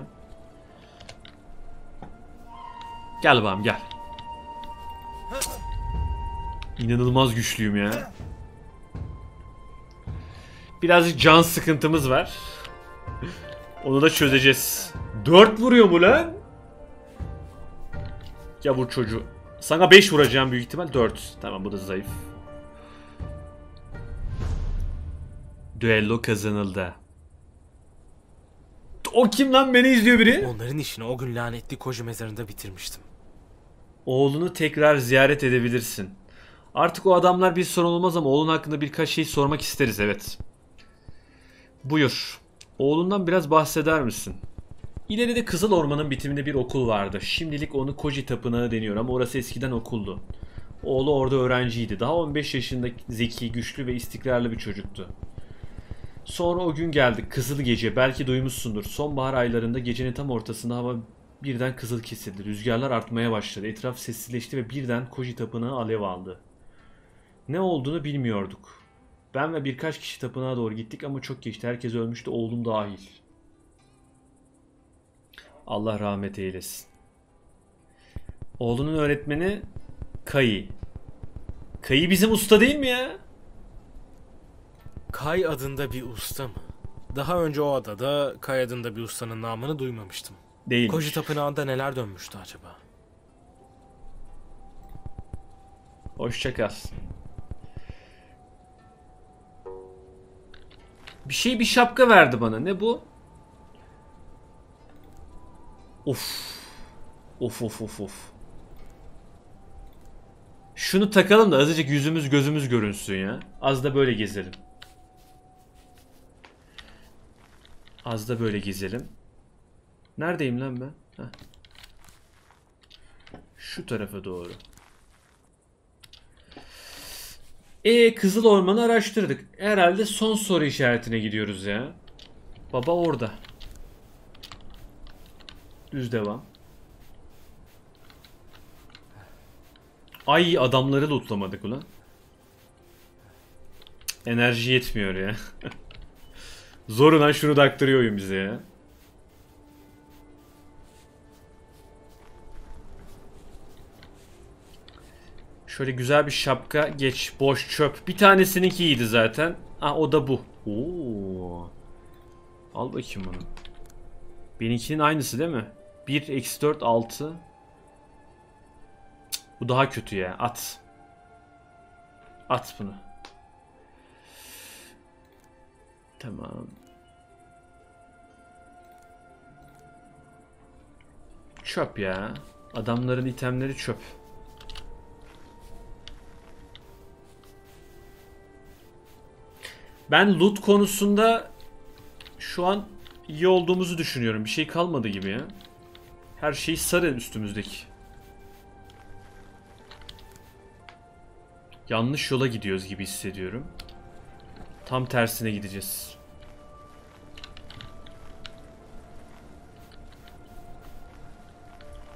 Gel bakalım gel. İnanılmaz güçlüyüm ya. Birazcık can sıkıntımız var. Onu da çözeceğiz. Dört vuruyor mu lan? Ya vur çocuğu. Sana 5 vuracağım büyük ihtimal 4. Tamam bu da zayıf. Düello kazanıldı. O kim lan beni izliyor biri? Onların işini o gün lanetli Koji mezarında bitirmiştim. Oğlunu tekrar ziyaret edebilirsin. Artık o adamlar bir sorun olmaz ama oğlun hakkında birkaç şey sormak isteriz evet. Buyur. Oğlundan biraz bahseder misin? İleride Kızıl Orman'ın bitiminde bir okul vardı. Şimdilik onu Koji Tapınağı deniyor ama orası eskiden okuldu. Oğlu orada öğrenciydi. Daha 15 yaşında zeki, güçlü ve istikrarlı bir çocuktu. Sonra o gün geldi. Kızıl gece. Belki duymuşsundur. Sonbahar aylarında gecenin tam ortasında hava birden kızıl kesildi. Rüzgarlar artmaya başladı. Etraf sessizleşti ve birden Koji Tapınağı alev aldı. Ne olduğunu bilmiyorduk. Ben ve birkaç kişi tapınağa doğru gittik ama çok geçti. Herkes ölmüştü, oğlum dahil. Allah rahmet eylesin. Oğlunun öğretmeni Kayı. Kayı bizim usta değil mi ya? Kai adında bir usta mı? Daha önce o adada Kai adında bir ustanın namını duymamıştım. Değil. Koji tapınağında neler dönmüştü acaba? Hoşça kal. Bir şey bir şapka verdi bana. Ne bu? Of. Of of of of. Şunu takalım da azıcık yüzümüz gözümüz görünsün ya. Az da böyle gezelim. Az da böyle gezelim. Neredeyim lan ben? Heh. Şu tarafa doğru. E Kızıl Orman'ı araştırdık. Herhalde son soru işaretine gidiyoruz ya. Baba orada. Düz devam. Ay adamları lootlamadık ulan. Cık, Enerji yetmiyor ya. Zoruna şunu daktırıyor oyun bize ya. Şöyle güzel bir şapka geç boş çöp. Bir tanesininki iyiydi zaten. Ha o da bu. Oo. Al bakayım bunu. Benimkinin aynısı değil mi? 1 eksi 4 6. Cık, Bu daha kötü ya. At. At bunu. Tamam. Çöp ya. Adamların itemleri çöp. Ben loot konusunda şu an iyi olduğumuzu düşünüyorum. Bir şey kalmadı gibi ya. Her şey sarı üstümüzdeki. Yanlış yola gidiyoruz gibi hissediyorum. Tam tersine gideceğiz.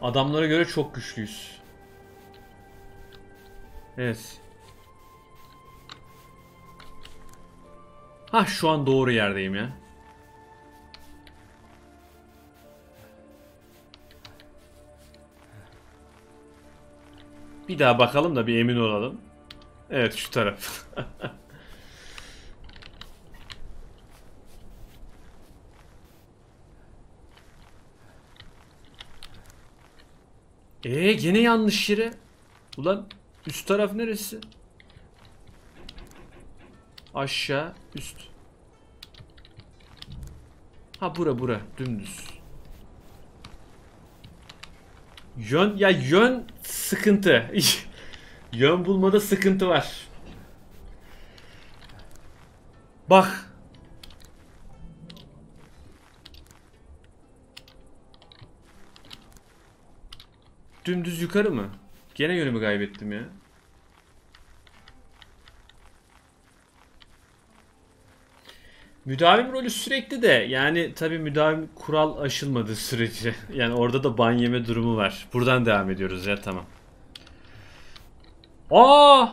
Adamlara göre çok güçlüyüz. Evet. Ha şu an doğru yerdeyim ya. Bir daha bakalım da bir emin olalım. Evet şu taraf. Ee gene yanlış yere. Ulan üst taraf neresi? Aşağı, üst. Ha bura bura dümdüz. Yön ya yön sıkıntı. yön bulmada sıkıntı var. Bak. Dümdüz yukarı mı? Gene yönümü kaybettim ya. Müdavim rolü sürekli de yani tabi müdavim kural aşılmadığı sürece yani orada da ban yeme durumu var. Buradan devam ediyoruz ya tamam. Aa!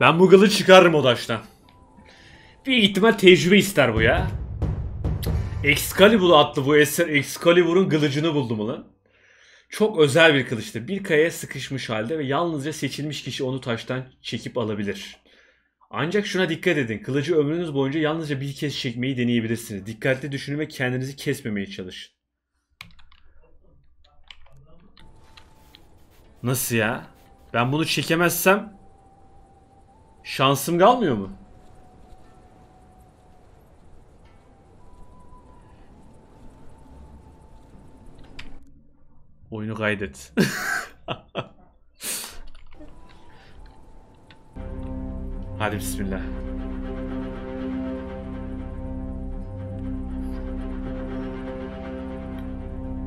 Ben kılıç çıkarırım o daştan. Büyük ihtimal tecrübe ister bu ya. Excalibur adlı bu eser Excalibur'un kılıcını buldum ulan. Çok özel bir kılıçtı. Bir kayaya sıkışmış halde ve yalnızca seçilmiş kişi onu taştan çekip alabilir. Ancak şuna dikkat edin. Kılıcı ömrünüz boyunca yalnızca bir kez çekmeyi deneyebilirsiniz. Dikkatli düşünün ve kendinizi kesmemeye çalışın. Nasıl ya? Ben bunu çekemezsem Şansım kalmıyor mu? Oyunu kaydet. Hadi bismillah.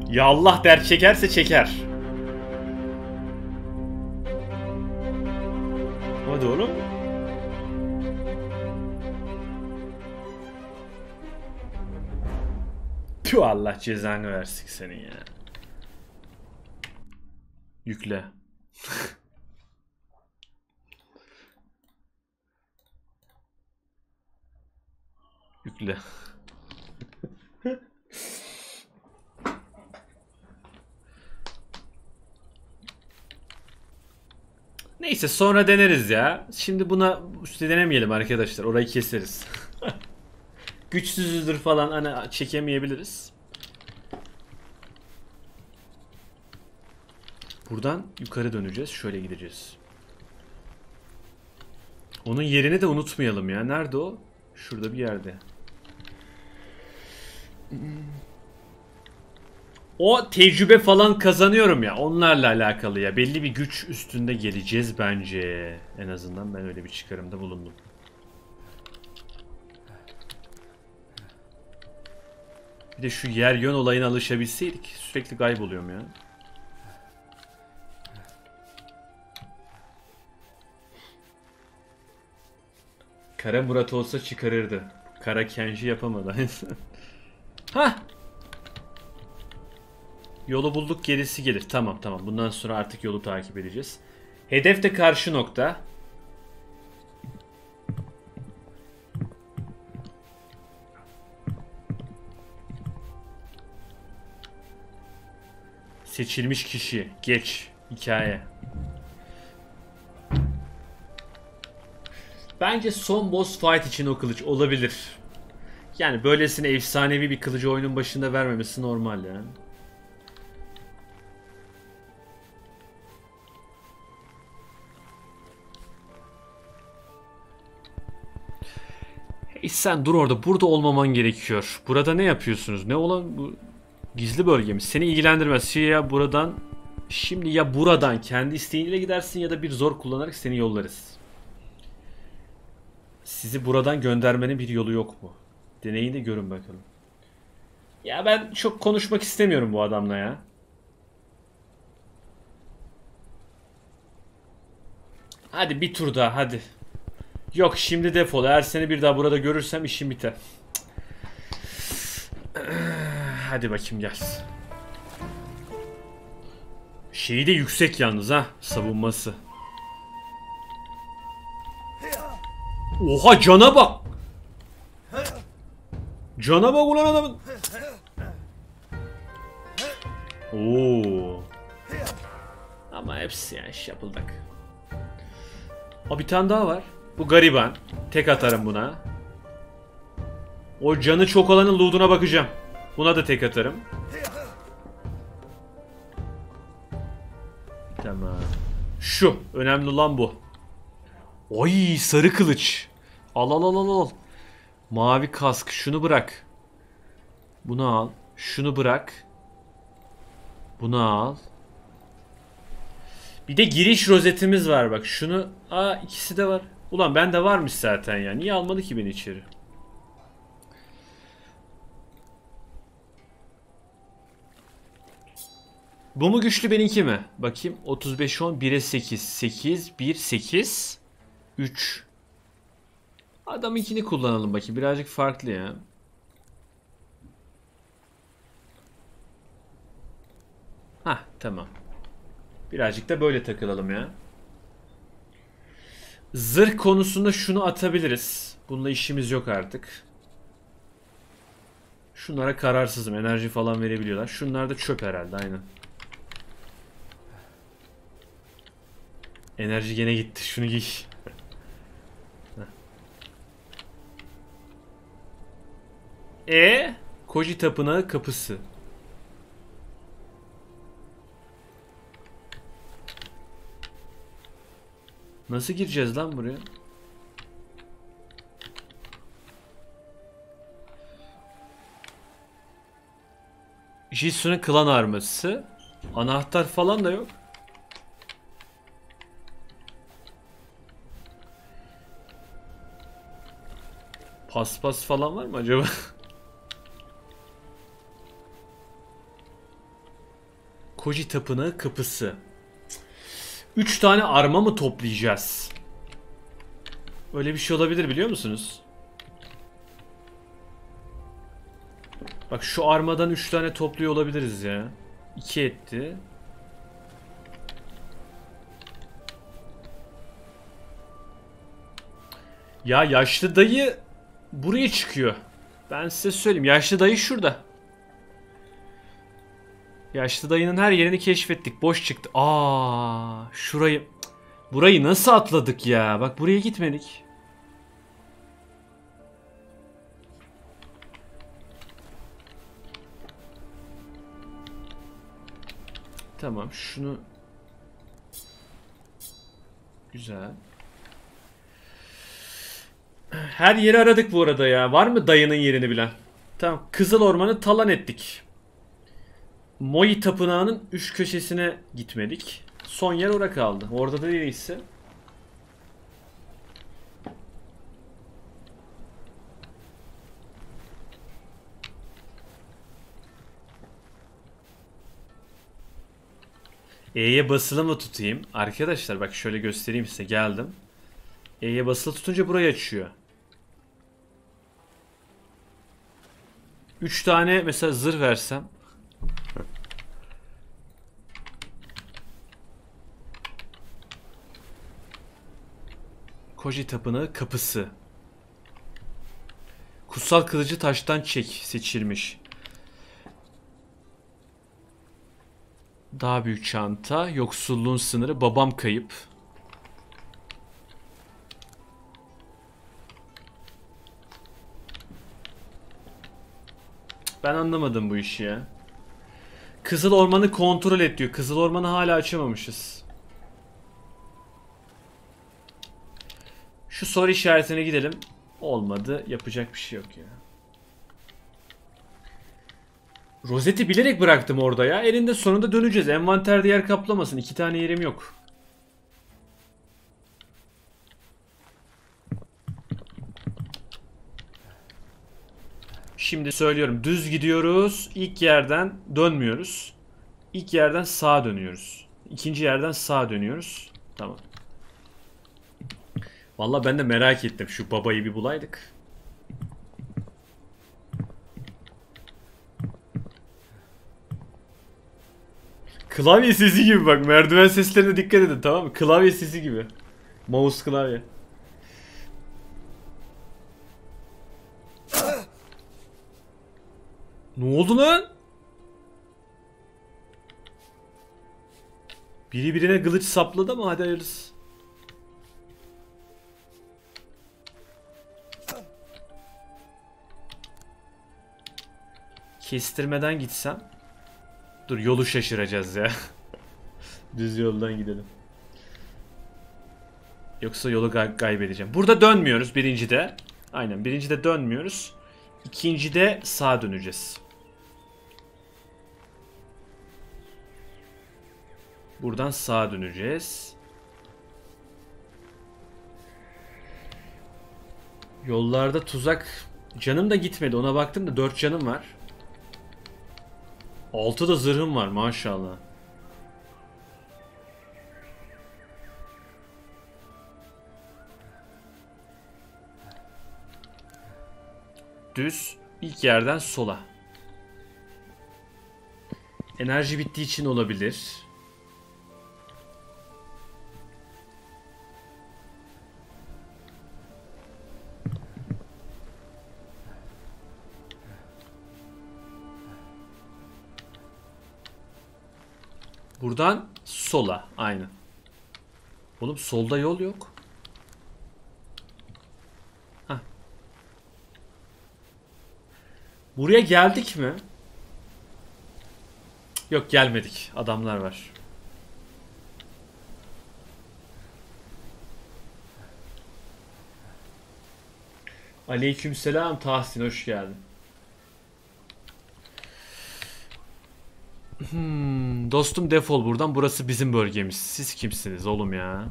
Ya Allah der çekerse çeker. Hadi oğlum. Tüh Allah cezanı versin senin ya. Yükle. Yükle. Neyse sonra deneriz ya. Şimdi buna denemeyelim arkadaşlar. Orayı keseriz. Güçsüzüzdür falan hani çekemeyebiliriz. Buradan yukarı döneceğiz. Şöyle gideceğiz. Onun yerini de unutmayalım ya. Nerede o? Şurada bir yerde. O tecrübe falan kazanıyorum ya. Onlarla alakalı ya. Belli bir güç üstünde geleceğiz bence. En azından ben öyle bir çıkarımda bulundum. Bir de şu yer yön olayına alışabilseydik. Sürekli kayboluyorum ya. Kara Murat olsa çıkarırdı. Kara Kenji yapamadı. ha. Yolu bulduk gerisi gelir. Tamam tamam. Bundan sonra artık yolu takip edeceğiz. Hedef de karşı nokta. Seçilmiş kişi. Geç. Hikaye. Bence son boss fight için o kılıç olabilir. Yani böylesine efsanevi bir kılıcı oyunun başında vermemesi normal yani. Hey sen dur orada. Burada olmaman gerekiyor. Burada ne yapıyorsunuz? Ne olan bu gizli bölgemiz? Seni ilgilendirmez. Ya buradan şimdi ya buradan kendi isteğinle gidersin ya da bir zor kullanarak seni yollarız. Sizi buradan göndermenin bir yolu yok mu? Deneyin de görün bakalım. Ya ben çok konuşmak istemiyorum bu adamla ya. Hadi bir tur daha hadi. Yok şimdi defol. Eğer seni bir daha burada görürsem işim biter. Hadi bakayım gel. Şeyi de yüksek yalnız ha savunması. Oha cana bak. Cana bak ulan adamın. Oo. Ama hepsi yani şapıldak. Aa bir tane daha var. Bu gariban. Tek atarım buna. O canı çok olanın loot'una bakacağım. Buna da tek atarım. Tamam. Şu. Önemli olan bu. Oy sarı kılıç. Al al al al al. Mavi kask. Şunu bırak. Bunu al. Şunu bırak. Bunu al. Bir de giriş rozetimiz var bak. Şunu... Aa ikisi de var. Ulan bende varmış zaten ya. Niye almadı ki beni içeri? Bu mu güçlü benimki mi? Bakayım 35 10 1'e 8 8 1 8 3 Adamınkini kullanalım bakayım. Birazcık farklı ya. Hah tamam. Birazcık da böyle takılalım ya. Zırh konusunda şunu atabiliriz. Bununla işimiz yok artık. Şunlara kararsızım. Enerji falan verebiliyorlar. Şunlar da çöp herhalde aynen. Enerji gene gitti. Şunu giy. E Koji Tapınağı kapısı. Nasıl gireceğiz lan buraya? Jisoo'nun klan arması. Anahtar falan da yok. Paspas falan var mı acaba? Koji Tapınağı kapısı. 3 tane arma mı toplayacağız? Öyle bir şey olabilir biliyor musunuz? Bak şu armadan 3 tane topluyor olabiliriz ya. 2 etti. Ya yaşlı dayı buraya çıkıyor. Ben size söyleyeyim. Yaşlı dayı şurada. Yaşlı dayının her yerini keşfettik. Boş çıktı. Aa, şurayı Burayı nasıl atladık ya? Bak buraya gitmedik. Tamam şunu Güzel. Her yeri aradık bu arada ya. Var mı dayının yerini bilen? Tamam. Kızıl Orman'ı talan ettik. Moi Tapınağı'nın üç köşesine gitmedik. Son yer orada kaldı. Orada da değilse. E'ye basılı mı tutayım? Arkadaşlar bak şöyle göstereyim size. Geldim. E'ye basılı tutunca burayı açıyor. 3 tane mesela zırh versem. Koji Tapınağı kapısı. Kutsal kılıcı taştan çek seçilmiş. Daha büyük çanta, yoksulluğun sınırı, babam kayıp. Ben anlamadım bu işi ya. Kızıl Orman'ı kontrol et diyor. Kızıl Orman'ı hala açamamışız. Şu soru işaretine gidelim. Olmadı. Yapacak bir şey yok ya. Rozeti bilerek bıraktım orada ya. Elinde sonunda döneceğiz. Envanterde yer kaplamasın. İki tane yerim yok. Şimdi söylüyorum. Düz gidiyoruz. İlk yerden dönmüyoruz. İlk yerden sağa dönüyoruz. İkinci yerden sağa dönüyoruz. Tamam. Vallahi ben de merak ettim. Şu babayı bir bulaydık. Klavye sesi gibi bak. Merdiven seslerine dikkat edin tamam mı? Klavye sesi gibi. Mouse klavye. Ne oldu lan? Biri birine kılıç sapladı ama hadi hayırlısı. Kestirmeden gitsem. Dur yolu şaşıracağız ya. Düz yoldan gidelim. Yoksa yolu kay- kaybedeceğim. Burada dönmüyoruz birincide. Aynen birincide dönmüyoruz. İkincide sağa döneceğiz. Buradan sağa döneceğiz. Yollarda tuzak canım da gitmedi. Ona baktım da 4 canım var. 6 da zırhım var maşallah. Düz ilk yerden sola. Enerji bittiği için olabilir. Buradan sola. Aynen. Oğlum solda yol yok. Hah. Buraya geldik mi? Yok gelmedik. Adamlar var. Aleykümselam Tahsin hoş geldin. Hmm, dostum defol buradan. Burası bizim bölgemiz. Siz kimsiniz oğlum ya?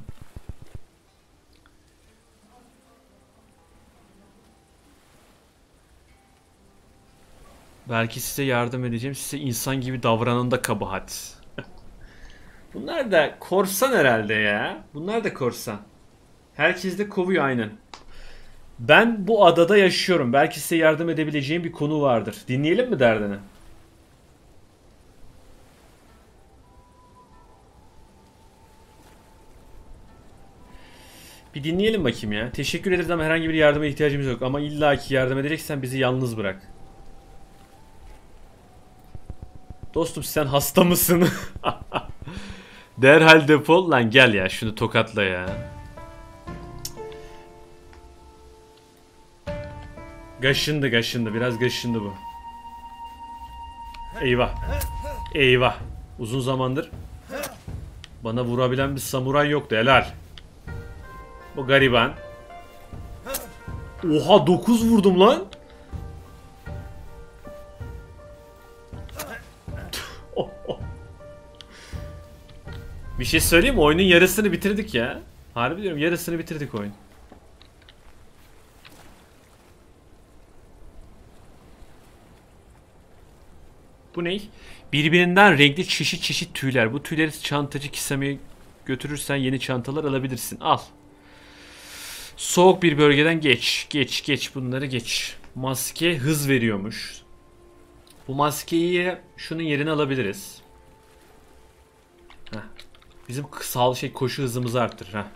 Belki size yardım edeceğim. Size insan gibi davranan da kabahat. Bunlar da korsan herhalde ya. Bunlar da korsan. Herkes de kovuyor aynen. Ben bu adada yaşıyorum. Belki size yardım edebileceğim bir konu vardır. Dinleyelim mi derdini? Bir dinleyelim bakayım ya. Teşekkür ederiz ama herhangi bir yardıma ihtiyacımız yok. Ama illaki yardım edeceksen bizi yalnız bırak. Dostum sen hasta mısın? Derhal defol lan gel ya şunu tokatla ya. Gaşındı gaşındı biraz gaşındı bu. Eyvah. Eyvah. Uzun zamandır bana vurabilen bir samuray yoktu helal. Bu gariban. Oha 9 vurdum lan. Bir şey söyleyeyim mi? Oyunun yarısını bitirdik ya. Harbi diyorum yarısını bitirdik oyun. Bu ne? Birbirinden renkli çeşit çeşit tüyler. Bu tüyleri çantacı Kisami'ye götürürsen yeni çantalar alabilirsin. Al. Soğuk bir bölgeden geç. Geç geç bunları geç. Maske hız veriyormuş. Bu maskeyi şunun yerine alabiliriz. Heh. Bizim sağ şey koşu hızımızı arttırır ha.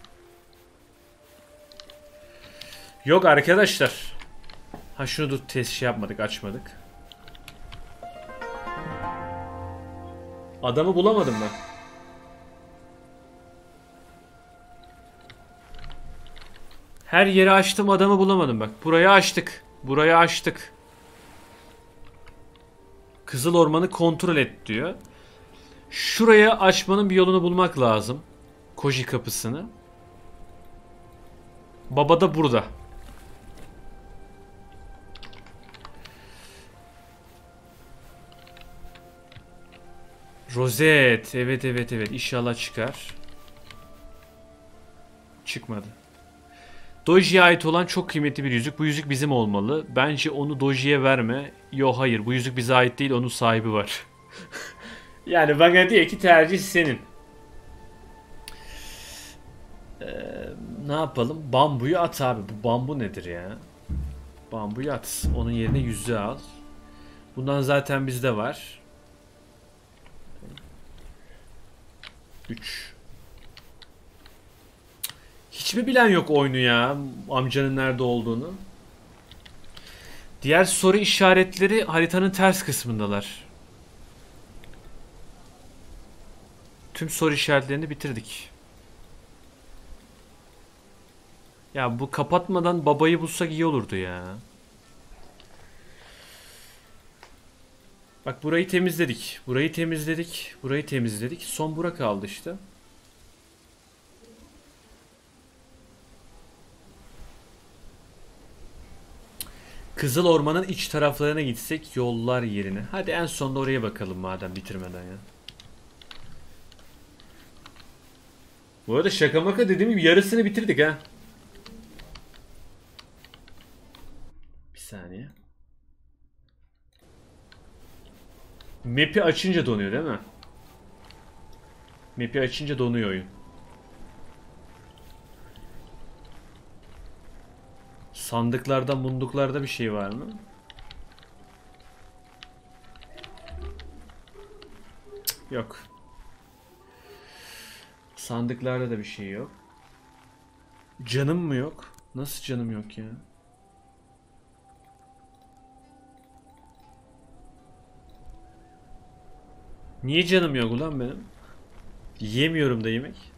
Yok arkadaşlar. Ha şunu da test şey yapmadık, açmadık. Adamı bulamadım ben. Her yeri açtım adamı bulamadım bak. Burayı açtık. Burayı açtık. Kızıl Orman'ı kontrol et diyor. Şuraya açmanın bir yolunu bulmak lazım. Koji kapısını. Baba da burada. Rozet. Evet evet evet. İnşallah çıkar. Çıkmadı. Doji'ye ait olan çok kıymetli bir yüzük. Bu yüzük bizim olmalı. Bence onu Doji'ye verme. Yo hayır bu yüzük bize ait değil onun sahibi var. yani bana diyor ki tercih senin. Ee, ne yapalım? Bambuyu at abi. Bu bambu nedir ya? Bambuyu at. Onun yerine yüzüğü al. Bundan zaten bizde var. 3 Hiç mi bilen yok oyunu ya? Amcanın nerede olduğunu. Diğer soru işaretleri haritanın ters kısmındalar. Tüm soru işaretlerini bitirdik. Ya bu kapatmadan babayı bulsak iyi olurdu ya. Bak burayı temizledik. Burayı temizledik. Burayı temizledik. Son bura kaldı işte. Kızıl Orman'ın iç taraflarına gitsek yollar yerine. Hadi en sonunda oraya bakalım madem bitirmeden ya. Bu arada şaka maka dediğim gibi yarısını bitirdik ha. Bir saniye. Map'i açınca donuyor değil mi? Map'i açınca donuyor oyun. Sandıklarda, munduklarda bir şey var mı? Cık, yok. Sandıklarda da bir şey yok. Canım mı yok? Nasıl canım yok ya? Niye canım yok ulan benim? Yiyemiyorum da yemek.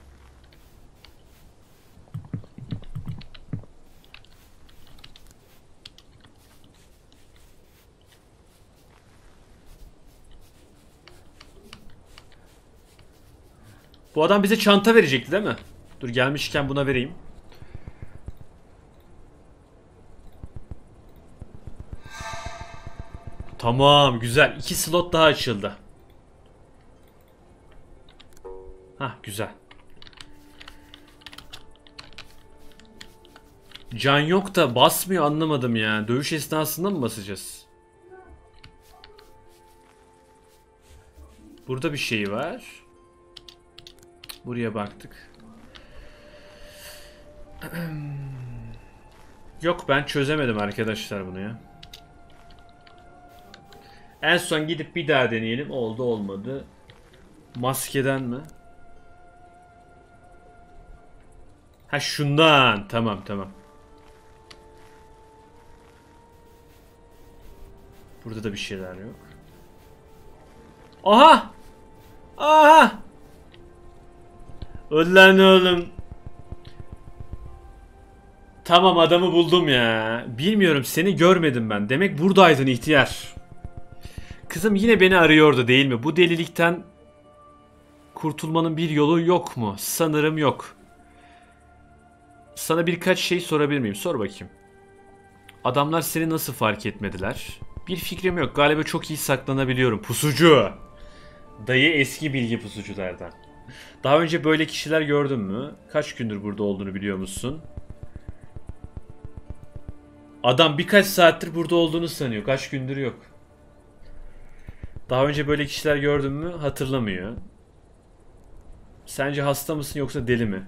Bu adam bize çanta verecekti değil mi? Dur gelmişken buna vereyim. Tamam güzel. İki slot daha açıldı. Hah güzel. Can yok da basmıyor anlamadım ya. Dövüş esnasında mı basacağız? Burada bir şey var. Buraya baktık. Yok ben çözemedim arkadaşlar bunu ya. En son gidip bir daha deneyelim. Oldu olmadı. Maskeden mi? Ha şundan. Tamam tamam. Burada da bir şeyler yok. Aha! Aha! Ulan oğlum. Tamam adamı buldum ya. Bilmiyorum seni görmedim ben. Demek buradaydın ihtiyar. Kızım yine beni arıyordu değil mi? Bu delilikten kurtulmanın bir yolu yok mu? Sanırım yok. Sana birkaç şey sorabilir miyim? Sor bakayım. Adamlar seni nasıl fark etmediler? Bir fikrim yok. Galiba çok iyi saklanabiliyorum. Pusucu. Dayı eski bilgi pusuculardan. Daha önce böyle kişiler gördün mü? Kaç gündür burada olduğunu biliyor musun? Adam birkaç saattir burada olduğunu sanıyor. Kaç gündür yok. Daha önce böyle kişiler gördün mü? Hatırlamıyor. Sence hasta mısın yoksa deli mi?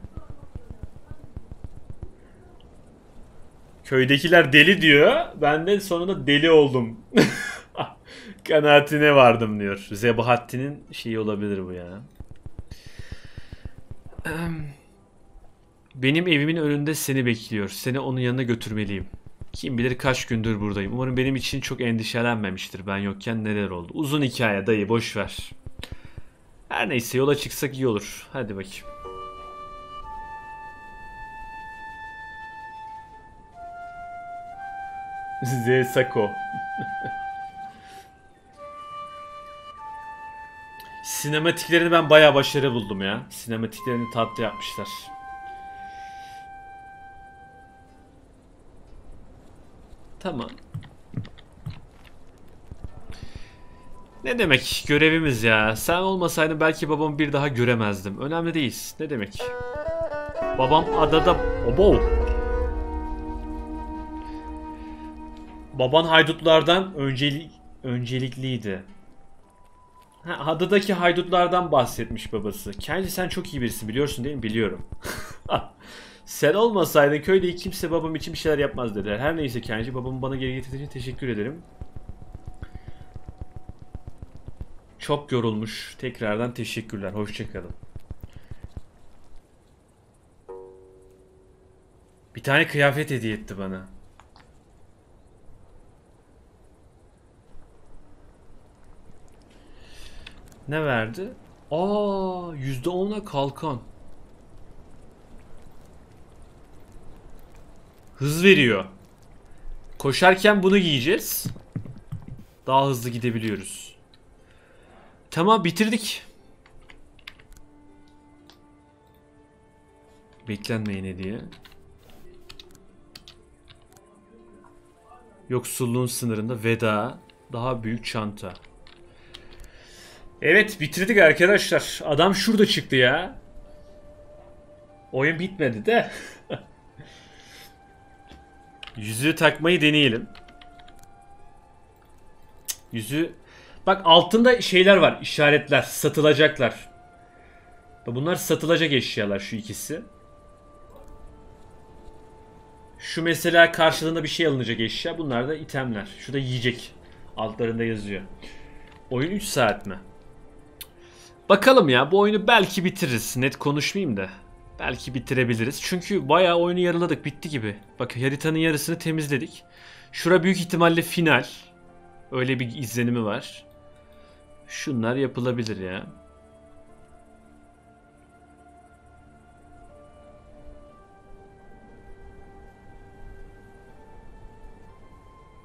Köydekiler deli diyor. Ben de sonunda deli oldum. Kanaatine vardım diyor. Zebahattin'in şeyi olabilir bu ya. Benim evimin önünde seni bekliyor. Seni onun yanına götürmeliyim. Kim bilir kaç gündür buradayım. Umarım benim için çok endişelenmemiştir ben yokken neler oldu. Uzun hikaye dayı boş ver. Her neyse yola çıksak iyi olur. Hadi bakayım. Z Sako. Sinematiklerini ben bayağı başarılı buldum ya. Sinematiklerini tatlı yapmışlar. Tamam. Ne demek görevimiz ya. Sen olmasaydın belki babamı bir daha göremezdim. Önemli değil. Ne demek? Babam adada... Obo. Baban haydutlardan öncelik öncelikliydi. Ha, adadaki haydutlardan bahsetmiş babası. Kendi sen çok iyi birisin biliyorsun değil mi? Biliyorum. sen olmasaydın köyde kimse babam için bir şeyler yapmaz dediler. Her neyse Kenji babamı bana geri getirdiğin için teşekkür ederim. Çok yorulmuş. Tekrardan teşekkürler. Hoşçakalın. Bir tane kıyafet hediye etti bana. Ne verdi? Aa, yüzde ona kalkan. Hız veriyor. Koşarken bunu giyeceğiz. Daha hızlı gidebiliyoruz. Tamam bitirdik. Beklenmeyin hediye. Yoksulluğun sınırında veda. Daha büyük çanta. Evet bitirdik arkadaşlar. Adam şurada çıktı ya. Oyun bitmedi de. Yüzüğü takmayı deneyelim. Yüzü Bak altında şeyler var, işaretler, satılacaklar. Bunlar satılacak eşyalar şu ikisi. Şu mesela karşılığında bir şey alınacak eşya. Bunlar da itemler. Şurada yiyecek. Altlarında yazıyor. Oyun 3 saat mi? Bakalım ya bu oyunu belki bitiririz. Net konuşmayayım da. Belki bitirebiliriz. Çünkü bayağı oyunu yarıladık. Bitti gibi. Bak haritanın yarısını temizledik. Şura büyük ihtimalle final. Öyle bir izlenimi var. Şunlar yapılabilir ya.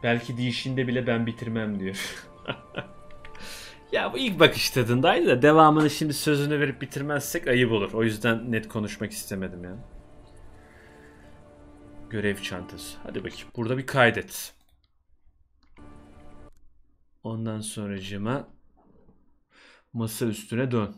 Belki değişinde bile ben bitirmem diyor. ya bu ilk bakış tadındaydı da devamını şimdi sözünü verip bitirmezsek ayıp olur. O yüzden net konuşmak istemedim ya. Görev çantası. Hadi bakayım. Burada bir kaydet. Ondan sonra cıma masa üstüne dön.